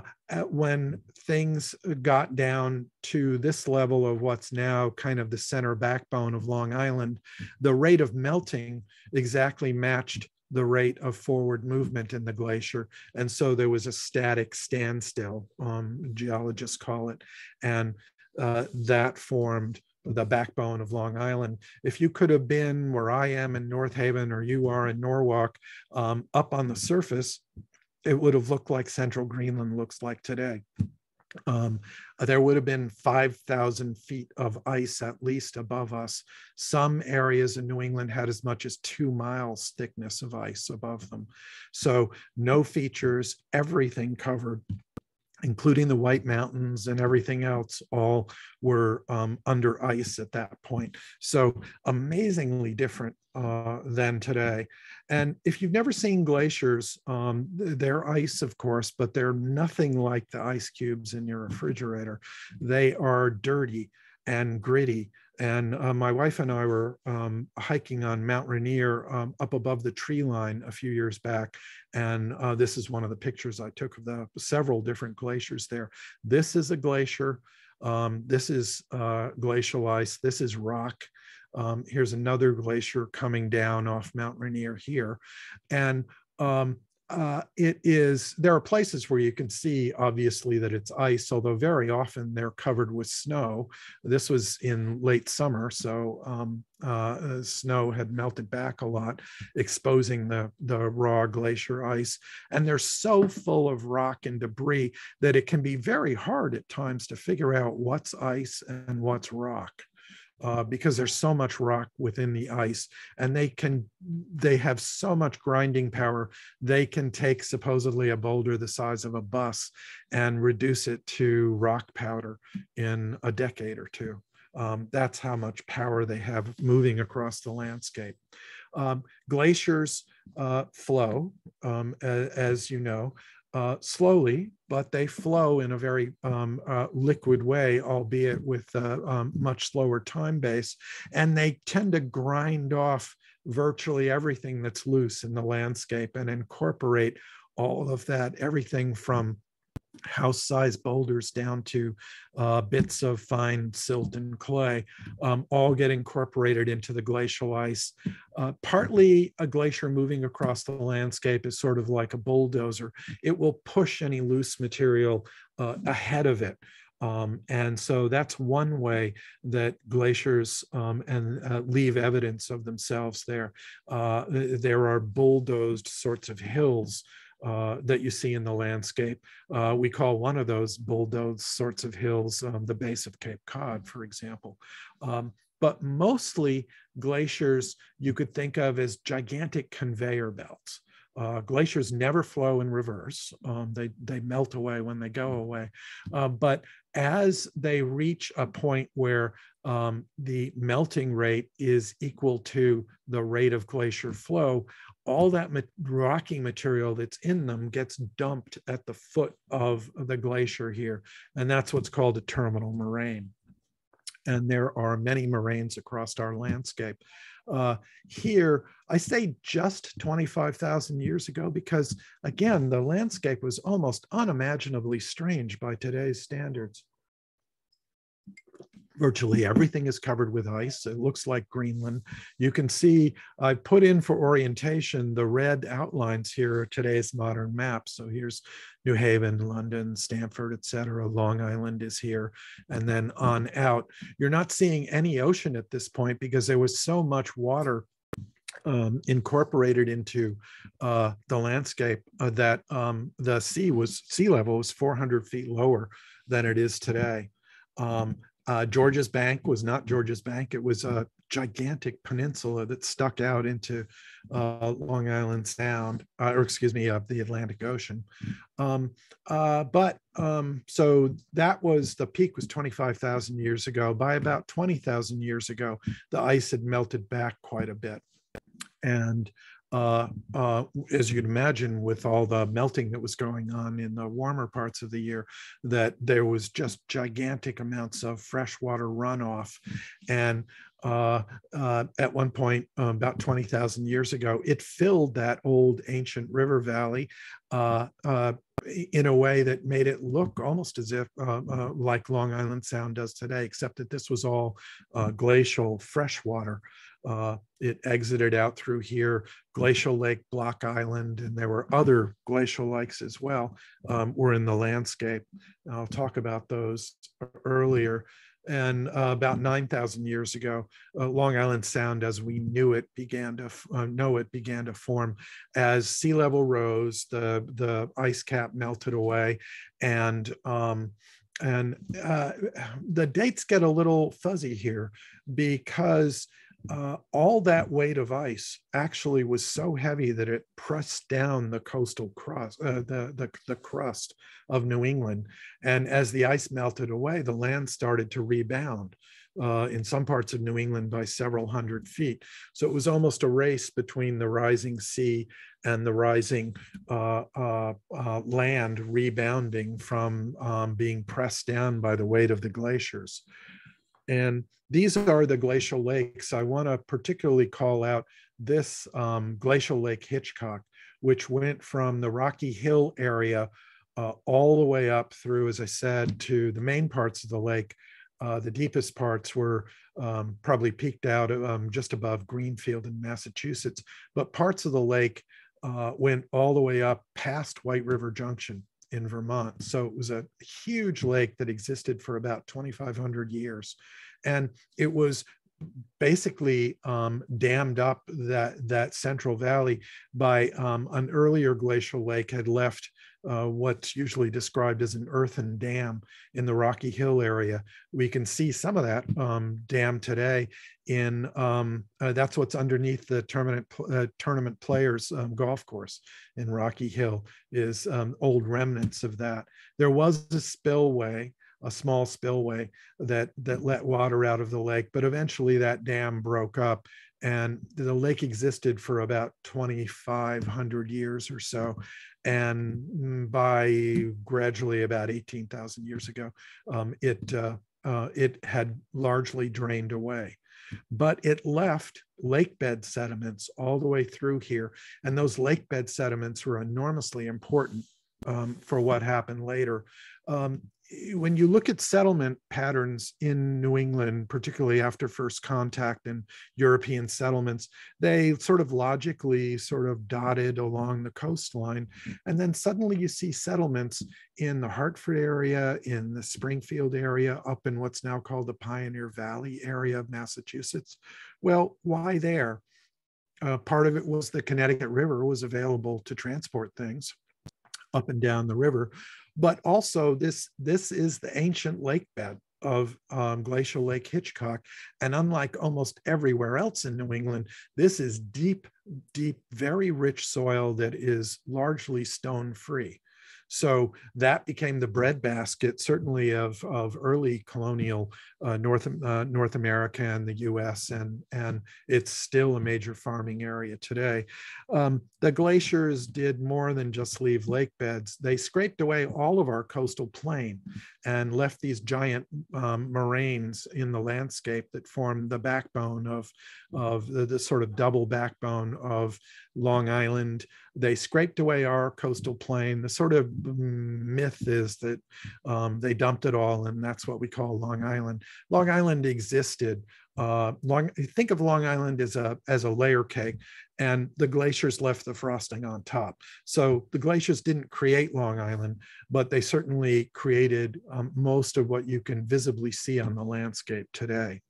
when things got down to this level of what's now kind of the center backbone of Long Island, the rate of melting exactly matched the rate of forward movement in the glacier. And so there was a static standstill, um, geologists call it. And uh, that formed the backbone of Long Island. If you could have been where I am in North Haven or you are in Norwalk, um, up on the surface, it would have looked like central Greenland looks like today. Um, there would have been 5,000 feet of ice at least above us. Some areas in New England had as much as two miles thickness of ice above them. So no features, everything covered including the White Mountains and everything else, all were um, under ice at that point. So amazingly different uh, than today. And if you've never seen glaciers, um, they're ice, of course, but they're nothing like the ice cubes in your refrigerator. They are dirty and gritty and uh, my wife and I were um, hiking on Mount Rainier um, up above the tree line a few years back. And uh, this is one of the pictures I took of the several different glaciers there. This is a glacier. Um, this is uh, glacial ice. This is rock. Um, here's another glacier coming down off Mount Rainier here. And um, uh, it is there are places where you can see obviously that it's ice although very often they're covered with snow. This was in late summer so um, uh, snow had melted back a lot exposing the the raw glacier ice. And they're so full of rock and debris that it can be very hard at times to figure out what's ice and what's rock uh, because there's so much rock within the ice and they can they have so much grinding power they can take supposedly a boulder the size of a bus and reduce it to rock powder in a decade or two. Um, that's how much power they have moving across the landscape. Um, glaciers uh, flow um, as, as you know uh, slowly, but they flow in a very um, uh, liquid way, albeit with a um, much slower time base. And they tend to grind off virtually everything that's loose in the landscape and incorporate all of that, everything from house sized boulders down to uh, bits of fine silt and clay, um, all get incorporated into the glacial ice. Uh, partly a glacier moving across the landscape is sort of like a bulldozer. It will push any loose material uh, ahead of it. Um, and so that's one way that glaciers um, and uh, leave evidence of themselves there. Uh, there are bulldozed sorts of hills uh, that you see in the landscape. Uh, we call one of those bulldozed sorts of hills um, the base of Cape Cod, for example. Um, but mostly glaciers you could think of as gigantic conveyor belts. Uh, glaciers never flow in reverse. Um, they, they melt away when they go away. Uh, but as they reach a point where um, the melting rate is equal to the rate of glacier flow, all that rocky material that's in them gets dumped at the foot of the glacier here. And that's what's called a terminal moraine. And there are many moraines across our landscape. Uh, here, I say just 25,000 years ago because, again, the landscape was almost unimaginably strange by today's standards virtually everything is covered with ice. It looks like Greenland. You can see I put in for orientation the red outlines here are today's modern map. So here's New Haven, London, Stamford, etc. Long Island is here. And then on out, you're not seeing any ocean at this point because there was so much water um, incorporated into uh, the landscape uh, that um, the sea was sea level was 400 feet lower than it is today. Um, uh, Georges Bank was not Georges Bank. It was a gigantic peninsula that stuck out into uh, Long Island Sound, uh, or excuse me, uh, the Atlantic Ocean. Um, uh, but um, so that was the peak was 25,000 years ago. By about 20,000 years ago, the ice had melted back quite a bit. And uh, uh, as you can imagine, with all the melting that was going on in the warmer parts of the year, that there was just gigantic amounts of freshwater runoff. And uh, uh at one point, um, about 20,000 years ago, it filled that old ancient river valley uh, in a way that made it look almost as if uh, uh, like Long Island Sound does today, except that this was all uh, glacial freshwater. Uh, it exited out through here, Glacial Lake, Block Island, and there were other glacial lakes as well, um, were in the landscape. I'll talk about those earlier. And uh, about 9,000 years ago, uh, Long Island Sound, as we knew it, began to uh, know it began to form as sea level rose. The the ice cap melted away, and um, and uh, the dates get a little fuzzy here because uh, all that weight of ice actually was so heavy that it pressed down the coastal crust, uh, the, the, the crust of New England. And as the ice melted away, the land started to rebound. Uh, in some parts of New England by several hundred feet. So it was almost a race between the rising sea and the rising uh, uh, uh land rebounding from um, being pressed down by the weight of the glaciers. And these are the glacial lakes. I want to particularly call out this um, glacial lake Hitchcock, which went from the Rocky Hill area uh, all the way up through, as I said, to the main parts of the lake. Uh, the deepest parts were um, probably peaked out um, just above Greenfield in Massachusetts, but parts of the lake uh, went all the way up past White River Junction in Vermont. So it was a huge lake that existed for about 2,500 years. And it was basically um, dammed up that that central valley by um, an earlier glacial lake had left uh, what's usually described as an earthen dam in the Rocky Hill area. We can see some of that um, dam today in um, uh, that's what's underneath the tournament uh, tournament players um, golf course in Rocky Hill is um, old remnants of that. There was a spillway a small spillway that that let water out of the lake but eventually that dam broke up and the lake existed for about 2500 years or so and by gradually about 18,000 years ago um, it uh, uh, it had largely drained away. But it left lake bed sediments all the way through here and those lake bed sediments were enormously important um, for what happened later. Um, when you look at settlement patterns in New England, particularly after first contact and European settlements, they sort of logically sort of dotted along the coastline. And then suddenly you see settlements in the Hartford area, in the Springfield area, up in what's now called the Pioneer Valley area of Massachusetts. Well, why there? Uh, part of it was the Connecticut River was available to transport things up and down the river but also this this is the ancient lake bed of um, glacial lake hitchcock. And unlike almost everywhere else in new england this is deep deep very rich soil that is largely stone free so that became the breadbasket, certainly of, of early colonial uh, North, uh, North America and the US, and, and it's still a major farming area today. Um, the glaciers did more than just leave lake beds. They scraped away all of our coastal plain and left these giant um, moraines in the landscape that formed the backbone of, of the, the sort of double backbone of Long Island. They scraped away our coastal plain. The sort of myth is that um, they dumped it all, and that's what we call Long Island. Long Island existed. Uh, long think of Long Island as a as a layer cake, and the glaciers left the frosting on top. So the glaciers didn't create Long Island, but they certainly created um, most of what you can visibly see on the landscape today.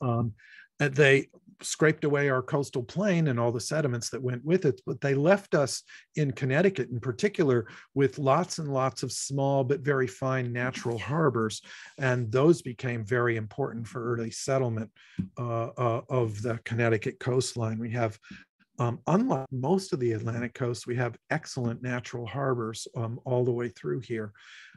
Um, they scraped away our coastal plain and all the sediments that went with it, but they left us in Connecticut in particular with lots and lots of small but very fine natural harbors. And those became very important for early settlement uh, uh, of the Connecticut coastline. We have um, unlike most of the Atlantic coast, we have excellent natural harbors um, all the way through here.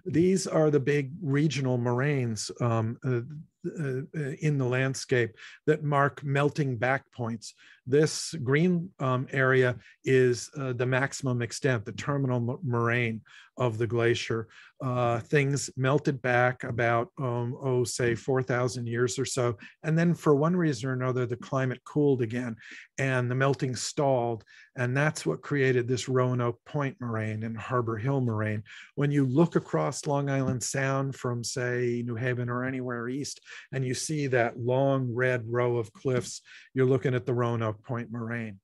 These are the big regional moraines um, uh, uh, in the landscape that mark melting back points. This green um, area is uh, the maximum extent, the terminal moraine of the glacier. Uh, things melted back about, um, oh, say 4,000 years or so. And then for one reason or another, the climate cooled again and the melting stalled. And that's what created this Roanoke Point moraine and Harbor Hill moraine. When you look across Long Island Sound from, say, New Haven or anywhere east, and you see that long red row of cliffs, you're looking at the Roanoke Point moraine.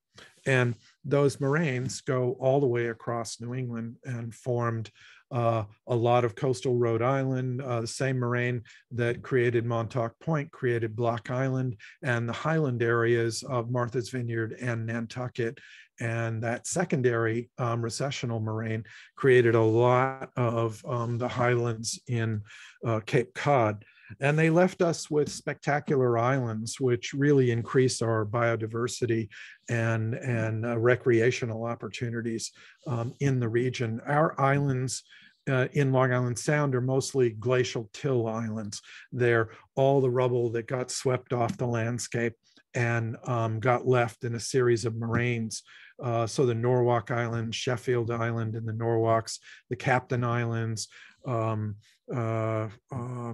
And those moraines go all the way across New England and formed uh, a lot of coastal Rhode Island. Uh, the same moraine that created Montauk Point created Block Island and the highland areas of Martha's Vineyard and Nantucket. And that secondary um, recessional moraine created a lot of um, the highlands in uh, Cape Cod. And they left us with spectacular islands, which really increase our biodiversity and, and uh, recreational opportunities um, in the region. Our islands uh, in Long Island Sound are mostly glacial till islands. They're all the rubble that got swept off the landscape and um, got left in a series of moraines. Uh, so the Norwalk Island, Sheffield Island, and the Norwalks, the Captain Islands, um, uh, uh,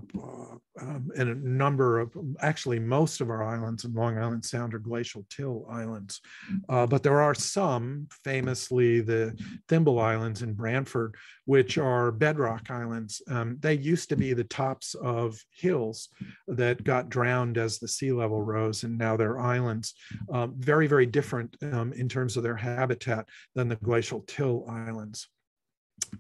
um, and a number of, actually most of our islands in Long Island Sound are glacial till islands. Uh, but there are some, famously the Thimble Islands in Branford, which are bedrock islands. Um, they used to be the tops of hills that got drowned as the sea level rose, and now they're islands. Um, very, very different um, in terms of their habitat than the glacial till islands.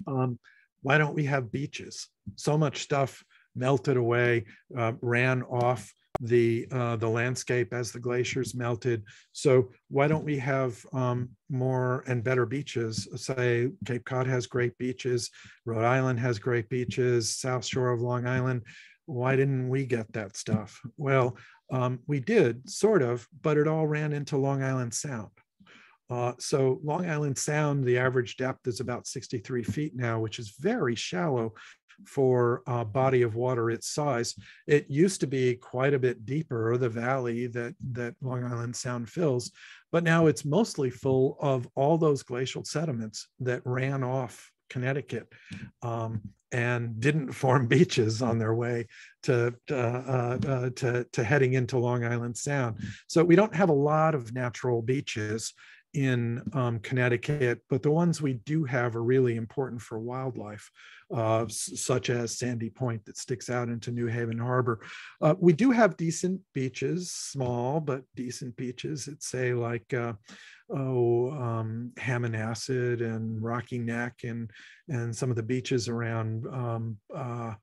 Um, why don't we have beaches? So much stuff melted away, uh, ran off the uh, the landscape as the glaciers melted. So why don't we have um, more and better beaches? Say Cape Cod has great beaches, Rhode Island has great beaches, South Shore of Long Island. Why didn't we get that stuff? Well, um, we did sort of, but it all ran into Long Island Sound. Uh, so Long Island Sound, the average depth is about 63 feet now, which is very shallow for a body of water its size. It used to be quite a bit deeper, the valley that, that Long Island Sound fills, but now it's mostly full of all those glacial sediments that ran off Connecticut um, and didn't form beaches on their way to, uh, uh, to, to heading into Long Island Sound. So we don't have a lot of natural beaches in um, Connecticut, but the ones we do have are really important for wildlife, uh, such as Sandy Point that sticks out into New Haven Harbor. Uh, we do have decent beaches, small but decent beaches. It's say like uh, oh um, Hammonasset and Rocky Neck and and some of the beaches around. Um, uh,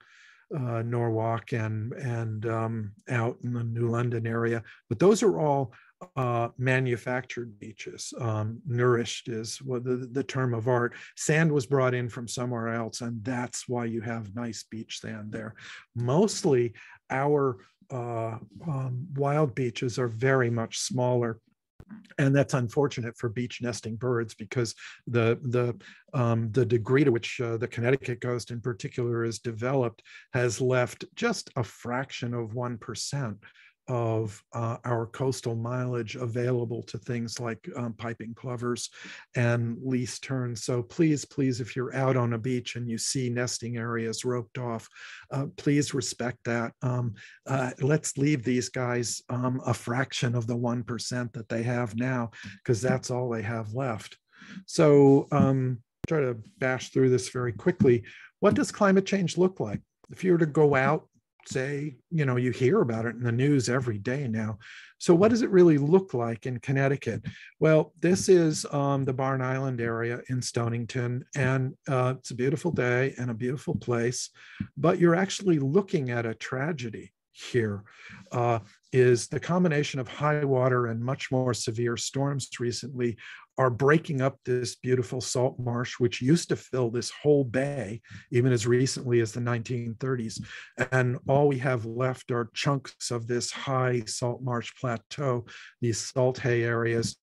uh, Norwalk and and um, out in the New London area, but those are all uh, manufactured beaches. Um, nourished is what the, the term of art. Sand was brought in from somewhere else, and that's why you have nice beach sand there. Mostly, our uh, um, wild beaches are very much smaller and that's unfortunate for beach nesting birds because the the um, the degree to which uh, the Connecticut coast in particular is developed has left just a fraction of one percent of uh, our coastal mileage available to things like um, piping plovers and least terns. So please, please, if you're out on a beach and you see nesting areas roped off, uh, please respect that. Um, uh, let's leave these guys um, a fraction of the 1% that they have now, because that's all they have left. So um, try to bash through this very quickly. What does climate change look like? If you were to go out say, you know, you hear about it in the news every day now. So, what does it really look like in Connecticut? Well, this is um, the Barn Island area in Stonington, and uh, it's a beautiful day and a beautiful place, but you're actually looking at a tragedy here. Uh, is the combination of high water and much more severe storms recently are breaking up this beautiful salt marsh, which used to fill this whole bay, even as recently as the 1930s. And all we have left are chunks of this high salt marsh plateau, these salt hay areas.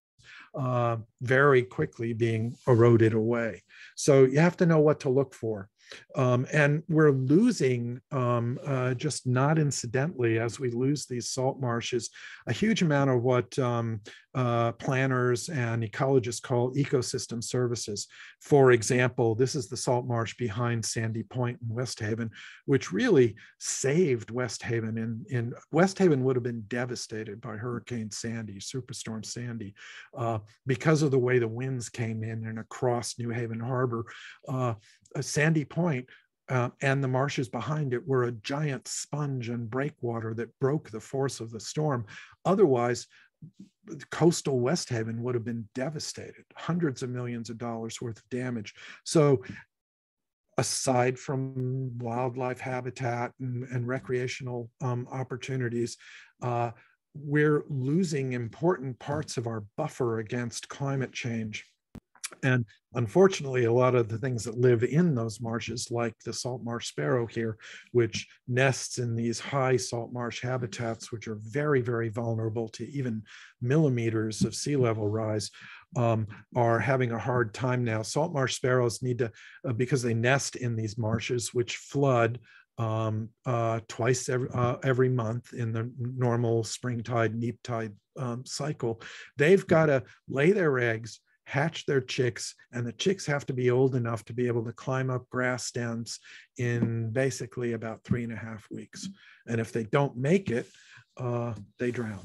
Uh, very quickly being eroded away. So you have to know what to look for. Um, and we're losing, um, uh, just not incidentally, as we lose these salt marshes, a huge amount of what um, uh, planners and ecologists call ecosystem services. For example, this is the salt marsh behind Sandy Point in West Haven, which really saved West Haven. In, in West Haven would have been devastated by Hurricane Sandy, Superstorm Sandy, uh, because of the way the winds came in and across New Haven Harbor. Uh, Sandy Point uh, and the marshes behind it were a giant sponge and breakwater that broke the force of the storm. Otherwise, coastal West Haven would have been devastated, hundreds of millions of dollars worth of damage. So, aside from wildlife habitat and, and recreational um, opportunities, uh, we're losing important parts of our buffer against climate change And unfortunately, a lot of the things that live in those marshes, like the salt marsh sparrow here, which nests in these high salt marsh habitats, which are very, very vulnerable to even millimeters of sea level rise, um, are having a hard time now. Salt marsh sparrows need to, uh, because they nest in these marshes, which flood um, uh, twice every, uh, every month in the normal spring tide, neap tide um, cycle, they've got to lay their eggs hatch their chicks, and the chicks have to be old enough to be able to climb up grass stems in basically about three and a half weeks. And if they don't make it, uh, they drown.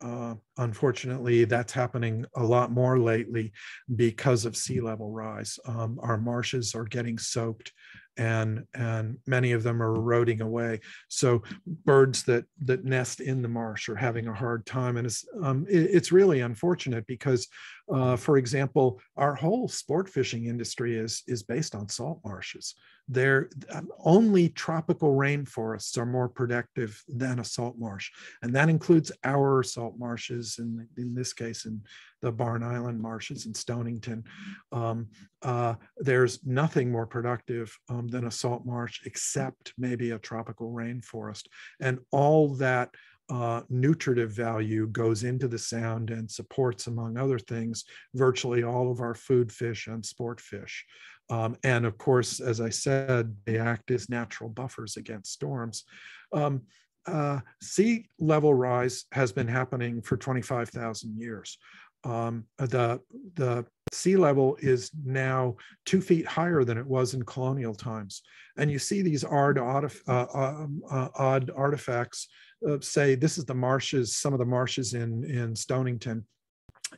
Uh, unfortunately, that's happening a lot more lately because of sea level rise. Um, our marshes are getting soaked and and many of them are eroding away. So birds that that nest in the marsh are having a hard time, and it's um, it, it's really unfortunate because, uh, for example, our whole sport fishing industry is is based on salt marshes. There, um, only tropical rainforests are more productive than a salt marsh, and that includes our salt marshes, and in, in this case, in the Barn Island marshes in Stonington. Um, uh, there's nothing more productive um, than a salt marsh, except maybe a tropical rainforest. And all that uh, nutritive value goes into the sound and supports, among other things, virtually all of our food fish and sport fish. Um, and of course, as I said, they act as natural buffers against storms. Um, uh, sea level rise has been happening for 25,000 years um, the the sea level is now two feet higher than it was in colonial times, and you see these odd, uh, um, uh, odd artifacts. Uh, say this is the marshes, some of the marshes in in Stonington,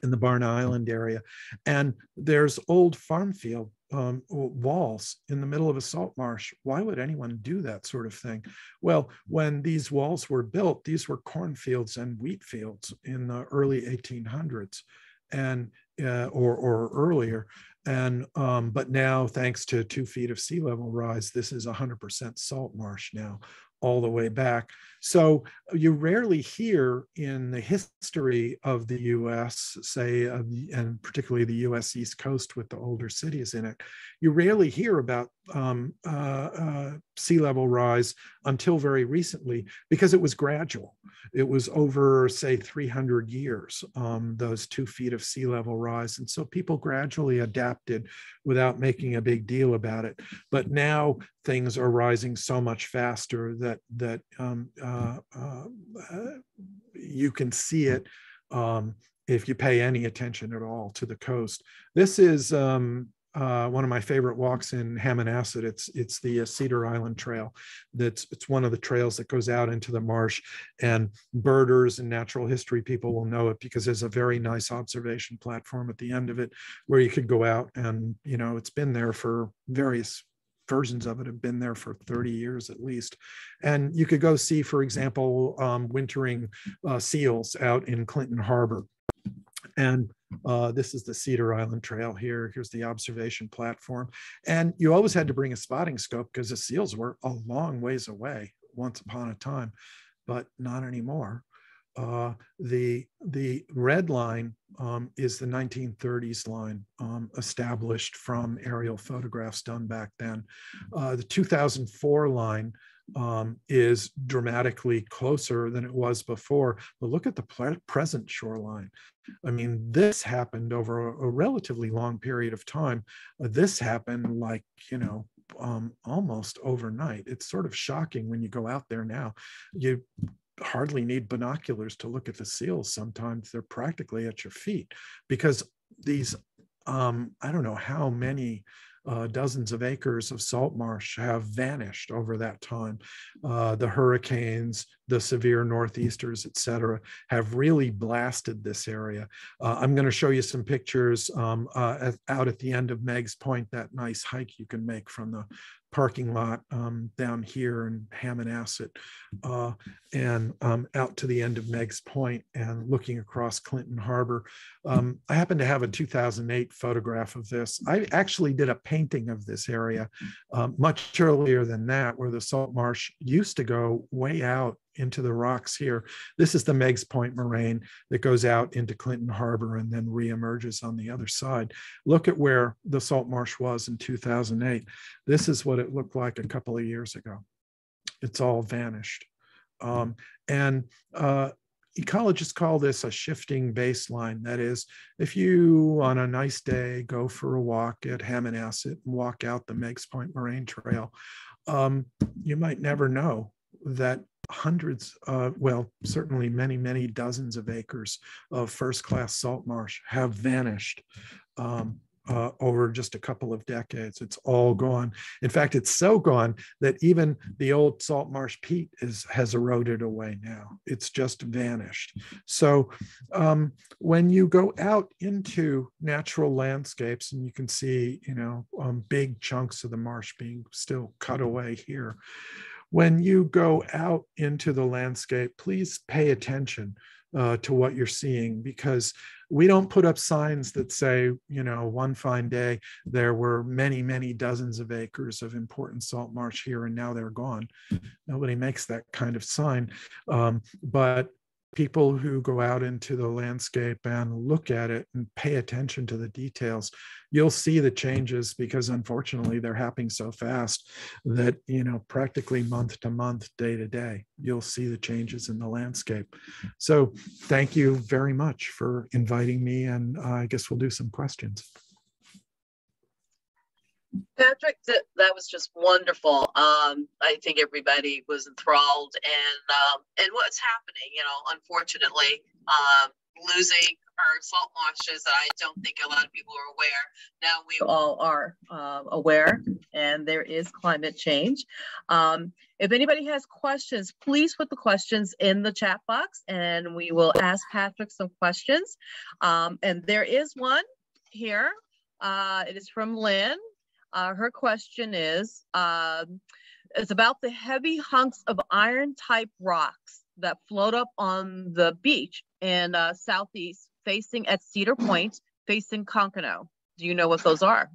in the Barn Island area, and there's old farm field um, walls in the middle of a salt marsh. Why would anyone do that sort of thing? Well, when these walls were built, these were cornfields and wheat fields in the early 1800s and uh, or, or earlier. And um, but now, thanks to two feet of sea level rise, this is 100% salt marsh now all the way back. So you rarely hear in the history of the US, say, uh, and particularly the US East Coast with the older cities in it, you rarely hear about um, uh, uh, sea level rise until very recently because it was gradual. It was over, say, 300 years, um, those two feet of sea level rise. And so people gradually adapted without making a big deal about it. But now things are rising so much faster that, that um, uh, uh, you can see it um, if you pay any attention at all to the coast. This is um, uh, one of my favorite walks in Hammonasset. It's it's the uh, Cedar Island Trail. That's it's one of the trails that goes out into the marsh, and birders and natural history people will know it because there's a very nice observation platform at the end of it where you could go out and you know it's been there for various versions of it have been there for 30 years at least. And you could go see, for example, um, wintering uh, seals out in Clinton Harbor. And uh, this is the Cedar Island Trail here. Here's the observation platform. And you always had to bring a spotting scope because the seals were a long ways away once upon a time, but not anymore. Uh, the the red line um, is the 1930s line um, established from aerial photographs done back then. Uh, the 2004 line um, is dramatically closer than it was before. But look at the present shoreline. I mean, this happened over a, a relatively long period of time. Uh, this happened like, you know, um, almost overnight. It's sort of shocking when you go out there now. You hardly need binoculars to look at the seals. Sometimes they're practically at your feet because these, um, I don't know how many uh, dozens of acres of salt marsh have vanished over that time. Uh, the hurricanes, the severe northeasters, et cetera, have really blasted this area. Uh, I'm going to show you some pictures um, uh, out at the end of Meigs Point, that nice hike you can make from the parking lot um, down here in Hammonasset uh, and um, out to the end of Meigs Point and looking across Clinton Harbor. Um, I happen to have a 2008 photograph of this. I actually did a painting of this area uh, much earlier than that, where the salt marsh used to go way out into the rocks here. This is the Meigs Point moraine that goes out into Clinton Harbor and then reemerges on the other side. Look at where the salt marsh was in 2008. This is what it looked like a couple of years ago. It's all vanished. Um, and uh, ecologists call this a shifting baseline. That is, if you on a nice day go for a walk at Hammonasset and walk out the Meigs Point Moraine Trail, um, you might never know that hundreds, uh, well, certainly many, many dozens of acres of first class salt marsh have vanished. Um, uh, over just a couple of decades. It's all gone. In fact, it's so gone that even the old salt marsh peat is has eroded away now. It's just vanished. So um, when you go out into natural landscapes and you can see, you know, um, big chunks of the marsh being still cut away here. When you go out into the landscape, please pay attention uh, to what you're seeing because we don't put up signs that say, you know, one fine day there were many, many dozens of acres of important salt marsh here and now they're gone. Nobody makes that kind of sign. Um, but people who go out into the landscape and look at it and pay attention to the details you'll see the changes because unfortunately they're happening so fast that you know practically month to month day to day you'll see the changes in the landscape. So thank you very much for inviting me and uh, i guess we'll do some questions Patrick, that, that was just wonderful. Um, I think everybody was enthralled, and um, and what's happening, you know, unfortunately, um, losing our salt marshes I don't think a lot of people are aware. Now we all are uh, aware, and there is climate change. Um, if anybody has questions, please put the questions in the chat box, and we will ask Patrick some questions. Um, and there is one here. Uh, it is from Lynn. Uh, her question is, uh, it's about the heavy hunks of iron type rocks that float up on the beach in uh, southeast facing at Cedar Point, facing Cockenoe. Do you know what those are?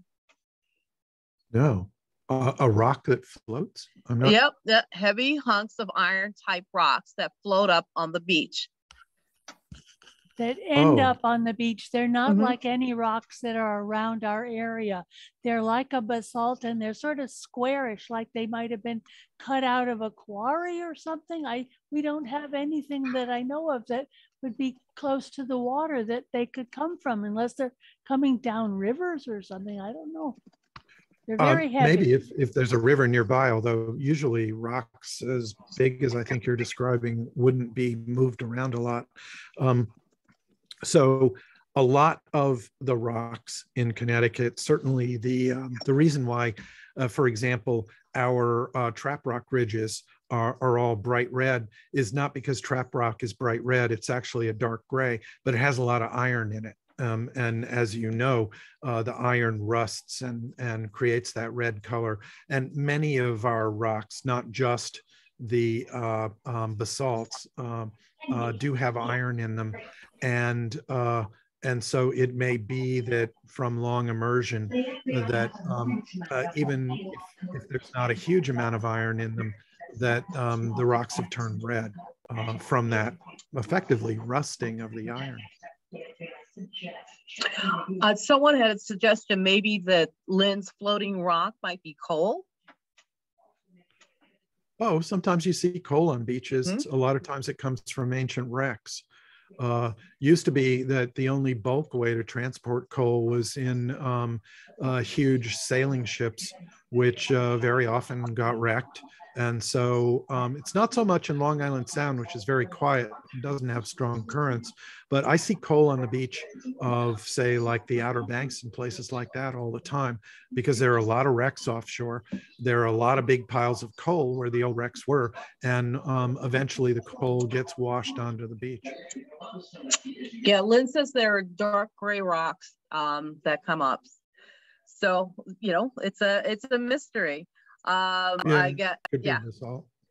No. Uh, a rock that floats? Not... Yep, the heavy hunks of iron type rocks that float up on the beach that end oh. up on the beach. They're not mm-hmm. like any rocks that are around our area. They're like a basalt and they're sort of squarish, like they might have been cut out of a quarry or something. I we don't have anything that I know of that would be close to the water that they could come from unless they're coming down rivers or something. I don't know. They're uh, very uh, heavy. Maybe if, if there's a river nearby, although usually rocks as big as I think you're describing wouldn't be moved around a lot. Um, so a lot of the rocks in Connecticut, certainly the um, the reason why, uh, for example, our uh, trap rock ridges are, are all bright red is not because trap rock is bright red. It's actually a dark gray, but it has a lot of iron in it. Um, and as you know, uh, the iron rusts and, and creates that red color. And many of our rocks, not just the uh, um, basalts, um, uh, do have iron in them and uh, and so it may be that from long immersion that um, uh, even if, if, there's not a huge amount of iron in them that um, the rocks have turned red uh, from that effectively rusting of the iron. Uh, someone had a suggestion maybe that lynn's floating rock might be coal? Oh sometimes you see coal on beaches. Mm-hmm. a lot of times it comes from ancient wrecks uh, used to be that the only bulk way to transport coal was in um, uh, huge sailing ships, which uh, very often got wrecked and so um, it's not so much in Long Island Sound, which is very quiet doesn't have strong currents, but I see coal on the beach of, say, like the Outer Banks and places like that all the time because there are a lot of wrecks offshore. There are a lot of big piles of coal where the old wrecks were, and um, eventually the coal gets washed onto the beach. Yeah, Lynn says there are dark gray rocks um, that come up. So you know, it's a it's a mystery. Um, I get yeah,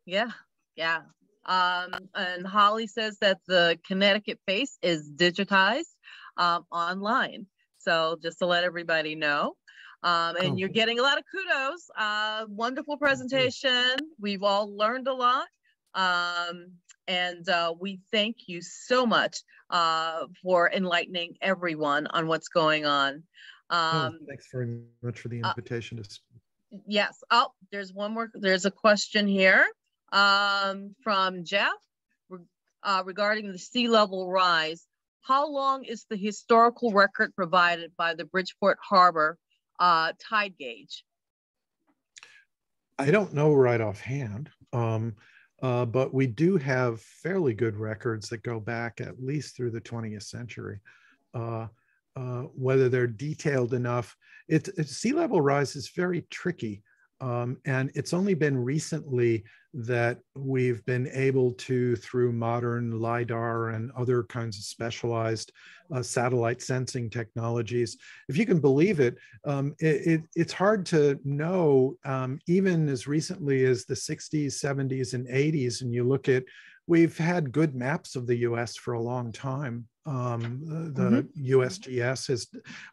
yeah, yeah. Um, and Holly says that the Connecticut face is digitized um, online. So just to let everybody know. Um, and you're getting a lot of kudos. Uh, wonderful presentation. We've all learned a lot. Um, and uh, we thank you so much uh, for enlightening everyone on what's going on. Oh, um, oh, thanks very much for the uh, invitation to speak. Yes. Oh, there's one more. There's a question here um, from Jeff uh, regarding the sea level rise. How long is the historical record provided by the Bridgeport Harbor uh, tide gauge? I don't know right offhand, um, uh, but we do have fairly good records that go back at least through the 20th century. Uh, uh, whether they're detailed enough, it, it, sea level rise is very tricky. Um, and it's only been recently that we've been able to, through modern LIDAR and other kinds of specialized uh, satellite sensing technologies, if you can believe it, um, it, it it's hard to know, um, even as recently as the 60s, 70s, and 80s, and you look at we've had good maps of the US for a long time. Um, the mm-hmm. USGS has,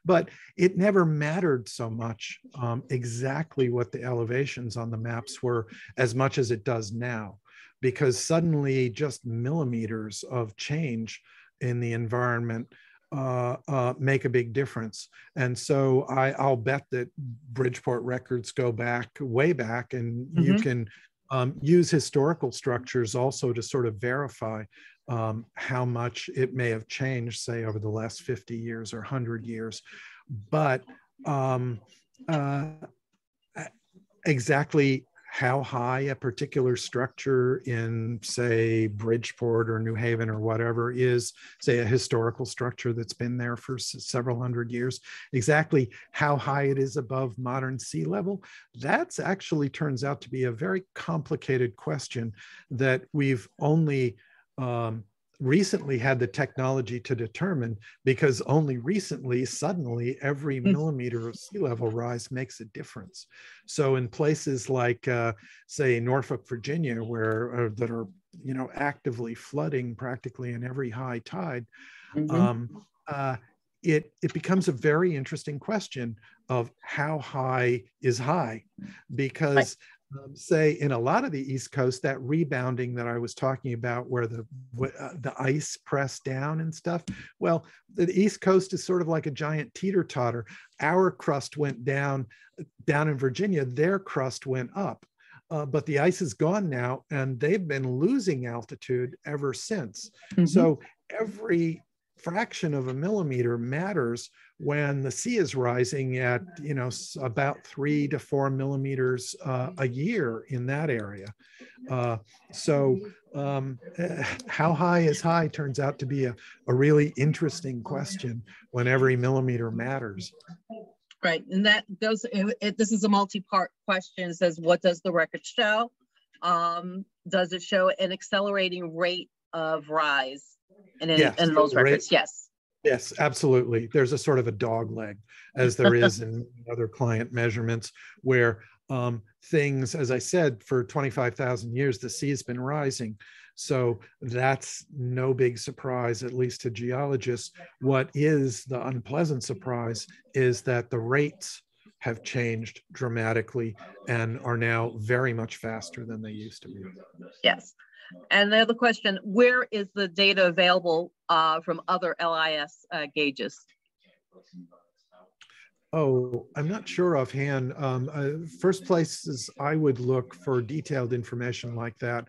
but it never mattered so much um, exactly what the elevations on the maps were as much as it does now, because suddenly just millimeters of change in the environment uh, uh, make a big difference. And so I, I'll bet that Bridgeport records go back way back, and mm-hmm. you can um, use historical structures also to sort of verify um, how much it may have changed, say, over the last 50 years or 100 years. But um, uh, exactly how high a particular structure in, say, Bridgeport or New Haven or whatever is, say, a historical structure that's been there for several hundred years, exactly how high it is above modern sea level, that's actually turns out to be a very complicated question that we've only um, recently had the technology to determine because only recently suddenly every hmm. millimeter of sea level rise makes a difference so in places like uh, say norfolk virginia where uh, that are you know actively flooding practically in every high tide mm-hmm. um, uh, it, it becomes a very interesting question of how high is high because um, say in a lot of the East Coast, that rebounding that I was talking about, where the uh, the ice pressed down and stuff. Well, the East Coast is sort of like a giant teeter totter. Our crust went down down in Virginia. Their crust went up. Uh, but the ice is gone now, and they've been losing altitude ever since. Mm-hmm. So every fraction of a millimeter matters when the sea is rising at you know about three to four millimeters uh, a year in that area. Uh, so um, how high is high turns out to be a, a really interesting question when every millimeter matters. Right and that goes it, it, this is a multi-part question. It says what does the record show? Um, does it show an accelerating rate of rise in, yes, in those records. Yes. Yes, absolutely. There's a sort of a dog leg, as there is in other client measurements, where um, things, as I said, for 25,000 years, the sea has been rising. So that's no big surprise, at least to geologists. What is the unpleasant surprise is that the rates have changed dramatically and are now very much faster than they used to be. Yes. And the other question, where is the data available uh, from other LIS uh, gauges? Oh, I'm not sure offhand. Um, uh, first places I would look for detailed information like that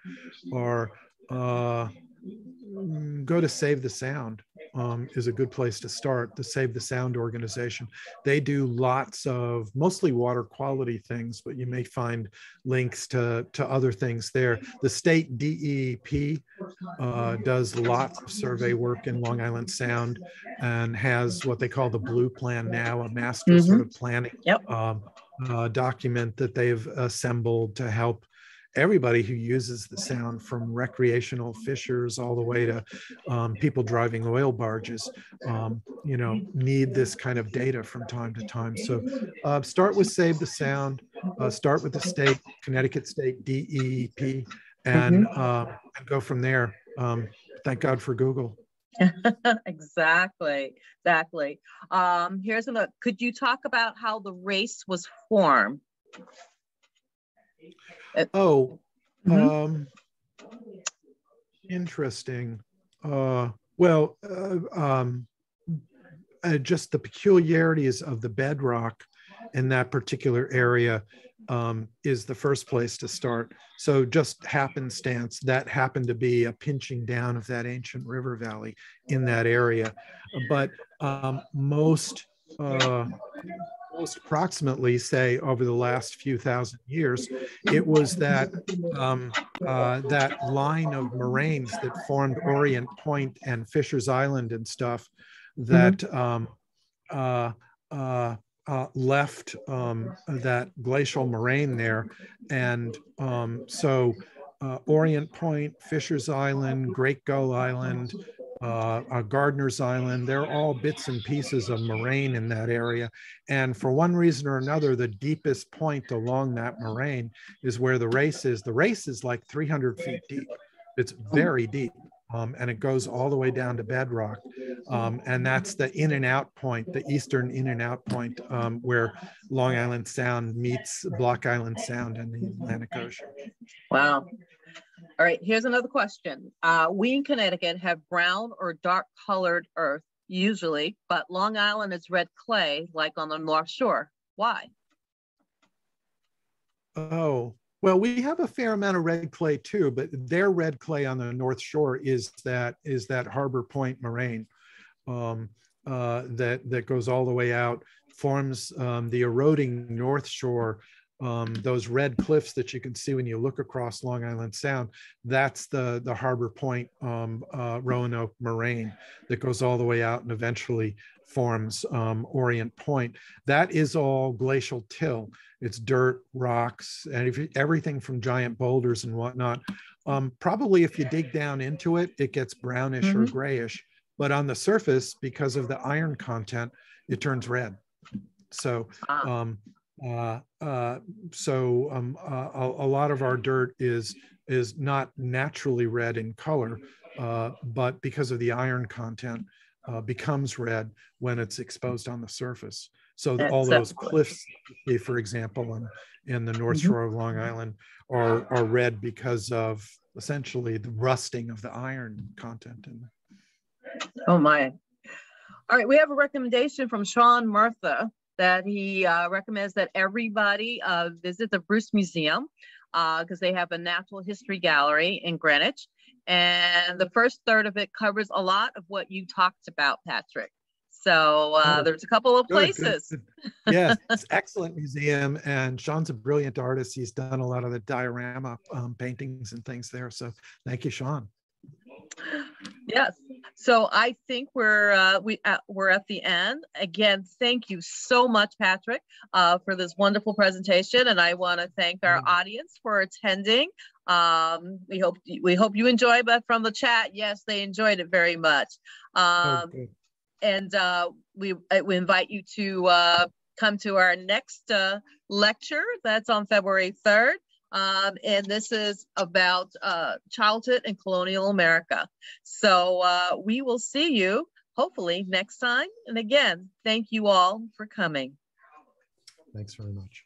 are uh, go to Save the Sound um, is a good place to start. The Save the Sound organization. They do lots of mostly water quality things, but you may find links to, to other things there. The state DEP uh, does lots of survey work in Long Island Sound and has what they call the Blue Plan now, a master mm-hmm. sort of planning yep. um, uh, document that they've assembled to help everybody who uses the sound from recreational fishers all the way to um, people driving oil barges um, you know need this kind of data from time to time. So uh, start with save the sound uh, start with the state connecticut state dep and, mm-hmm. uh, and go from there. Um, thank god for google. Exactly exactly. Um, here's another could you talk about how the race was formed Oh, mm-hmm. um, Interesting. Uh, well, uh, um, uh, just the peculiarities of the bedrock in that particular area um, is the first place to start. So just happenstance, that happened to be a pinching down of that ancient river valley in that area. But um, most, uh, most approximately say over the last few thousand years, it was that, um, uh, that line of moraines that formed Orient Point and Fisher's Island and stuff that um, uh, uh, uh, left um, that glacial moraine there. And um, so uh, Orient Point, Fisher's Island, Great Gull Island, uh, uh, Gardiner's Island, they're all bits and pieces of moraine in that area. And for one reason or another, the deepest point along that moraine is where the race is. The race is like 300 feet deep. It's very deep um, and it goes all the way down to bedrock. Um, and that's the in and out point, the eastern in and out point um, where Long Island Sound meets Block Island Sound and the Atlantic Ocean. Wow. All right, here's another question. Uh, we in Connecticut have brown or dark colored earth usually, but Long Island is red clay like on the North Shore. Why? Oh, well, we have a fair amount of red clay too, but their red clay on the North Shore is that is that Harbor Point moraine um, uh, that that goes all the way out, forms um, the eroding North Shore. Um, those red cliffs that you can see when you look across Long Island Sound, that's the the Harbor Point um, uh, Roanoke moraine that goes all the way out and eventually forms um, Orient Point. That is all glacial till. It's dirt, rocks, and if, you, everything from giant boulders and whatnot. Um, probably if you dig down into it, it gets brownish mm-hmm. or grayish. But on the surface, because of the iron content, it turns red. So, ah. um, uh, uh, so um, uh, a, a, lot of our dirt is is not naturally red in color, uh, but because of the iron content, uh, becomes red when it's exposed on the surface. So That's all those cliffs, for example, in, in the North mm-hmm. Shore of Long Island are, are red because of essentially the rusting of the iron content in them. Oh my. All right, we have a recommendation from Sean Murtha that he uh, recommends that everybody uh, visit the Bruce Museum because uh, they have a natural history gallery in Greenwich. And the first third of it covers a lot of what you talked about, Patrick. So uh, oh, there's a couple of places. Good, good. yes, it's excellent museum, and Sean's a brilliant artist. He's done a lot of the diorama um, paintings and things there. So thank you, Sean. Yes. So I think we're uh, we uh, we're at the end. Again, thank you so much, Patrick, uh, for this wonderful presentation, and I want to thank our mm-hmm. audience for attending. Um, we hope we hope you enjoy, but from the chat, yes, they enjoyed it very much. Um, okay and uh, we, uh, we invite you to uh, come to our next uh, lecture. That's on February 3rd. Um, and this is about uh, childhood in colonial America. So uh, we will see you hopefully next time. And again, thank you all for coming. Thanks very much.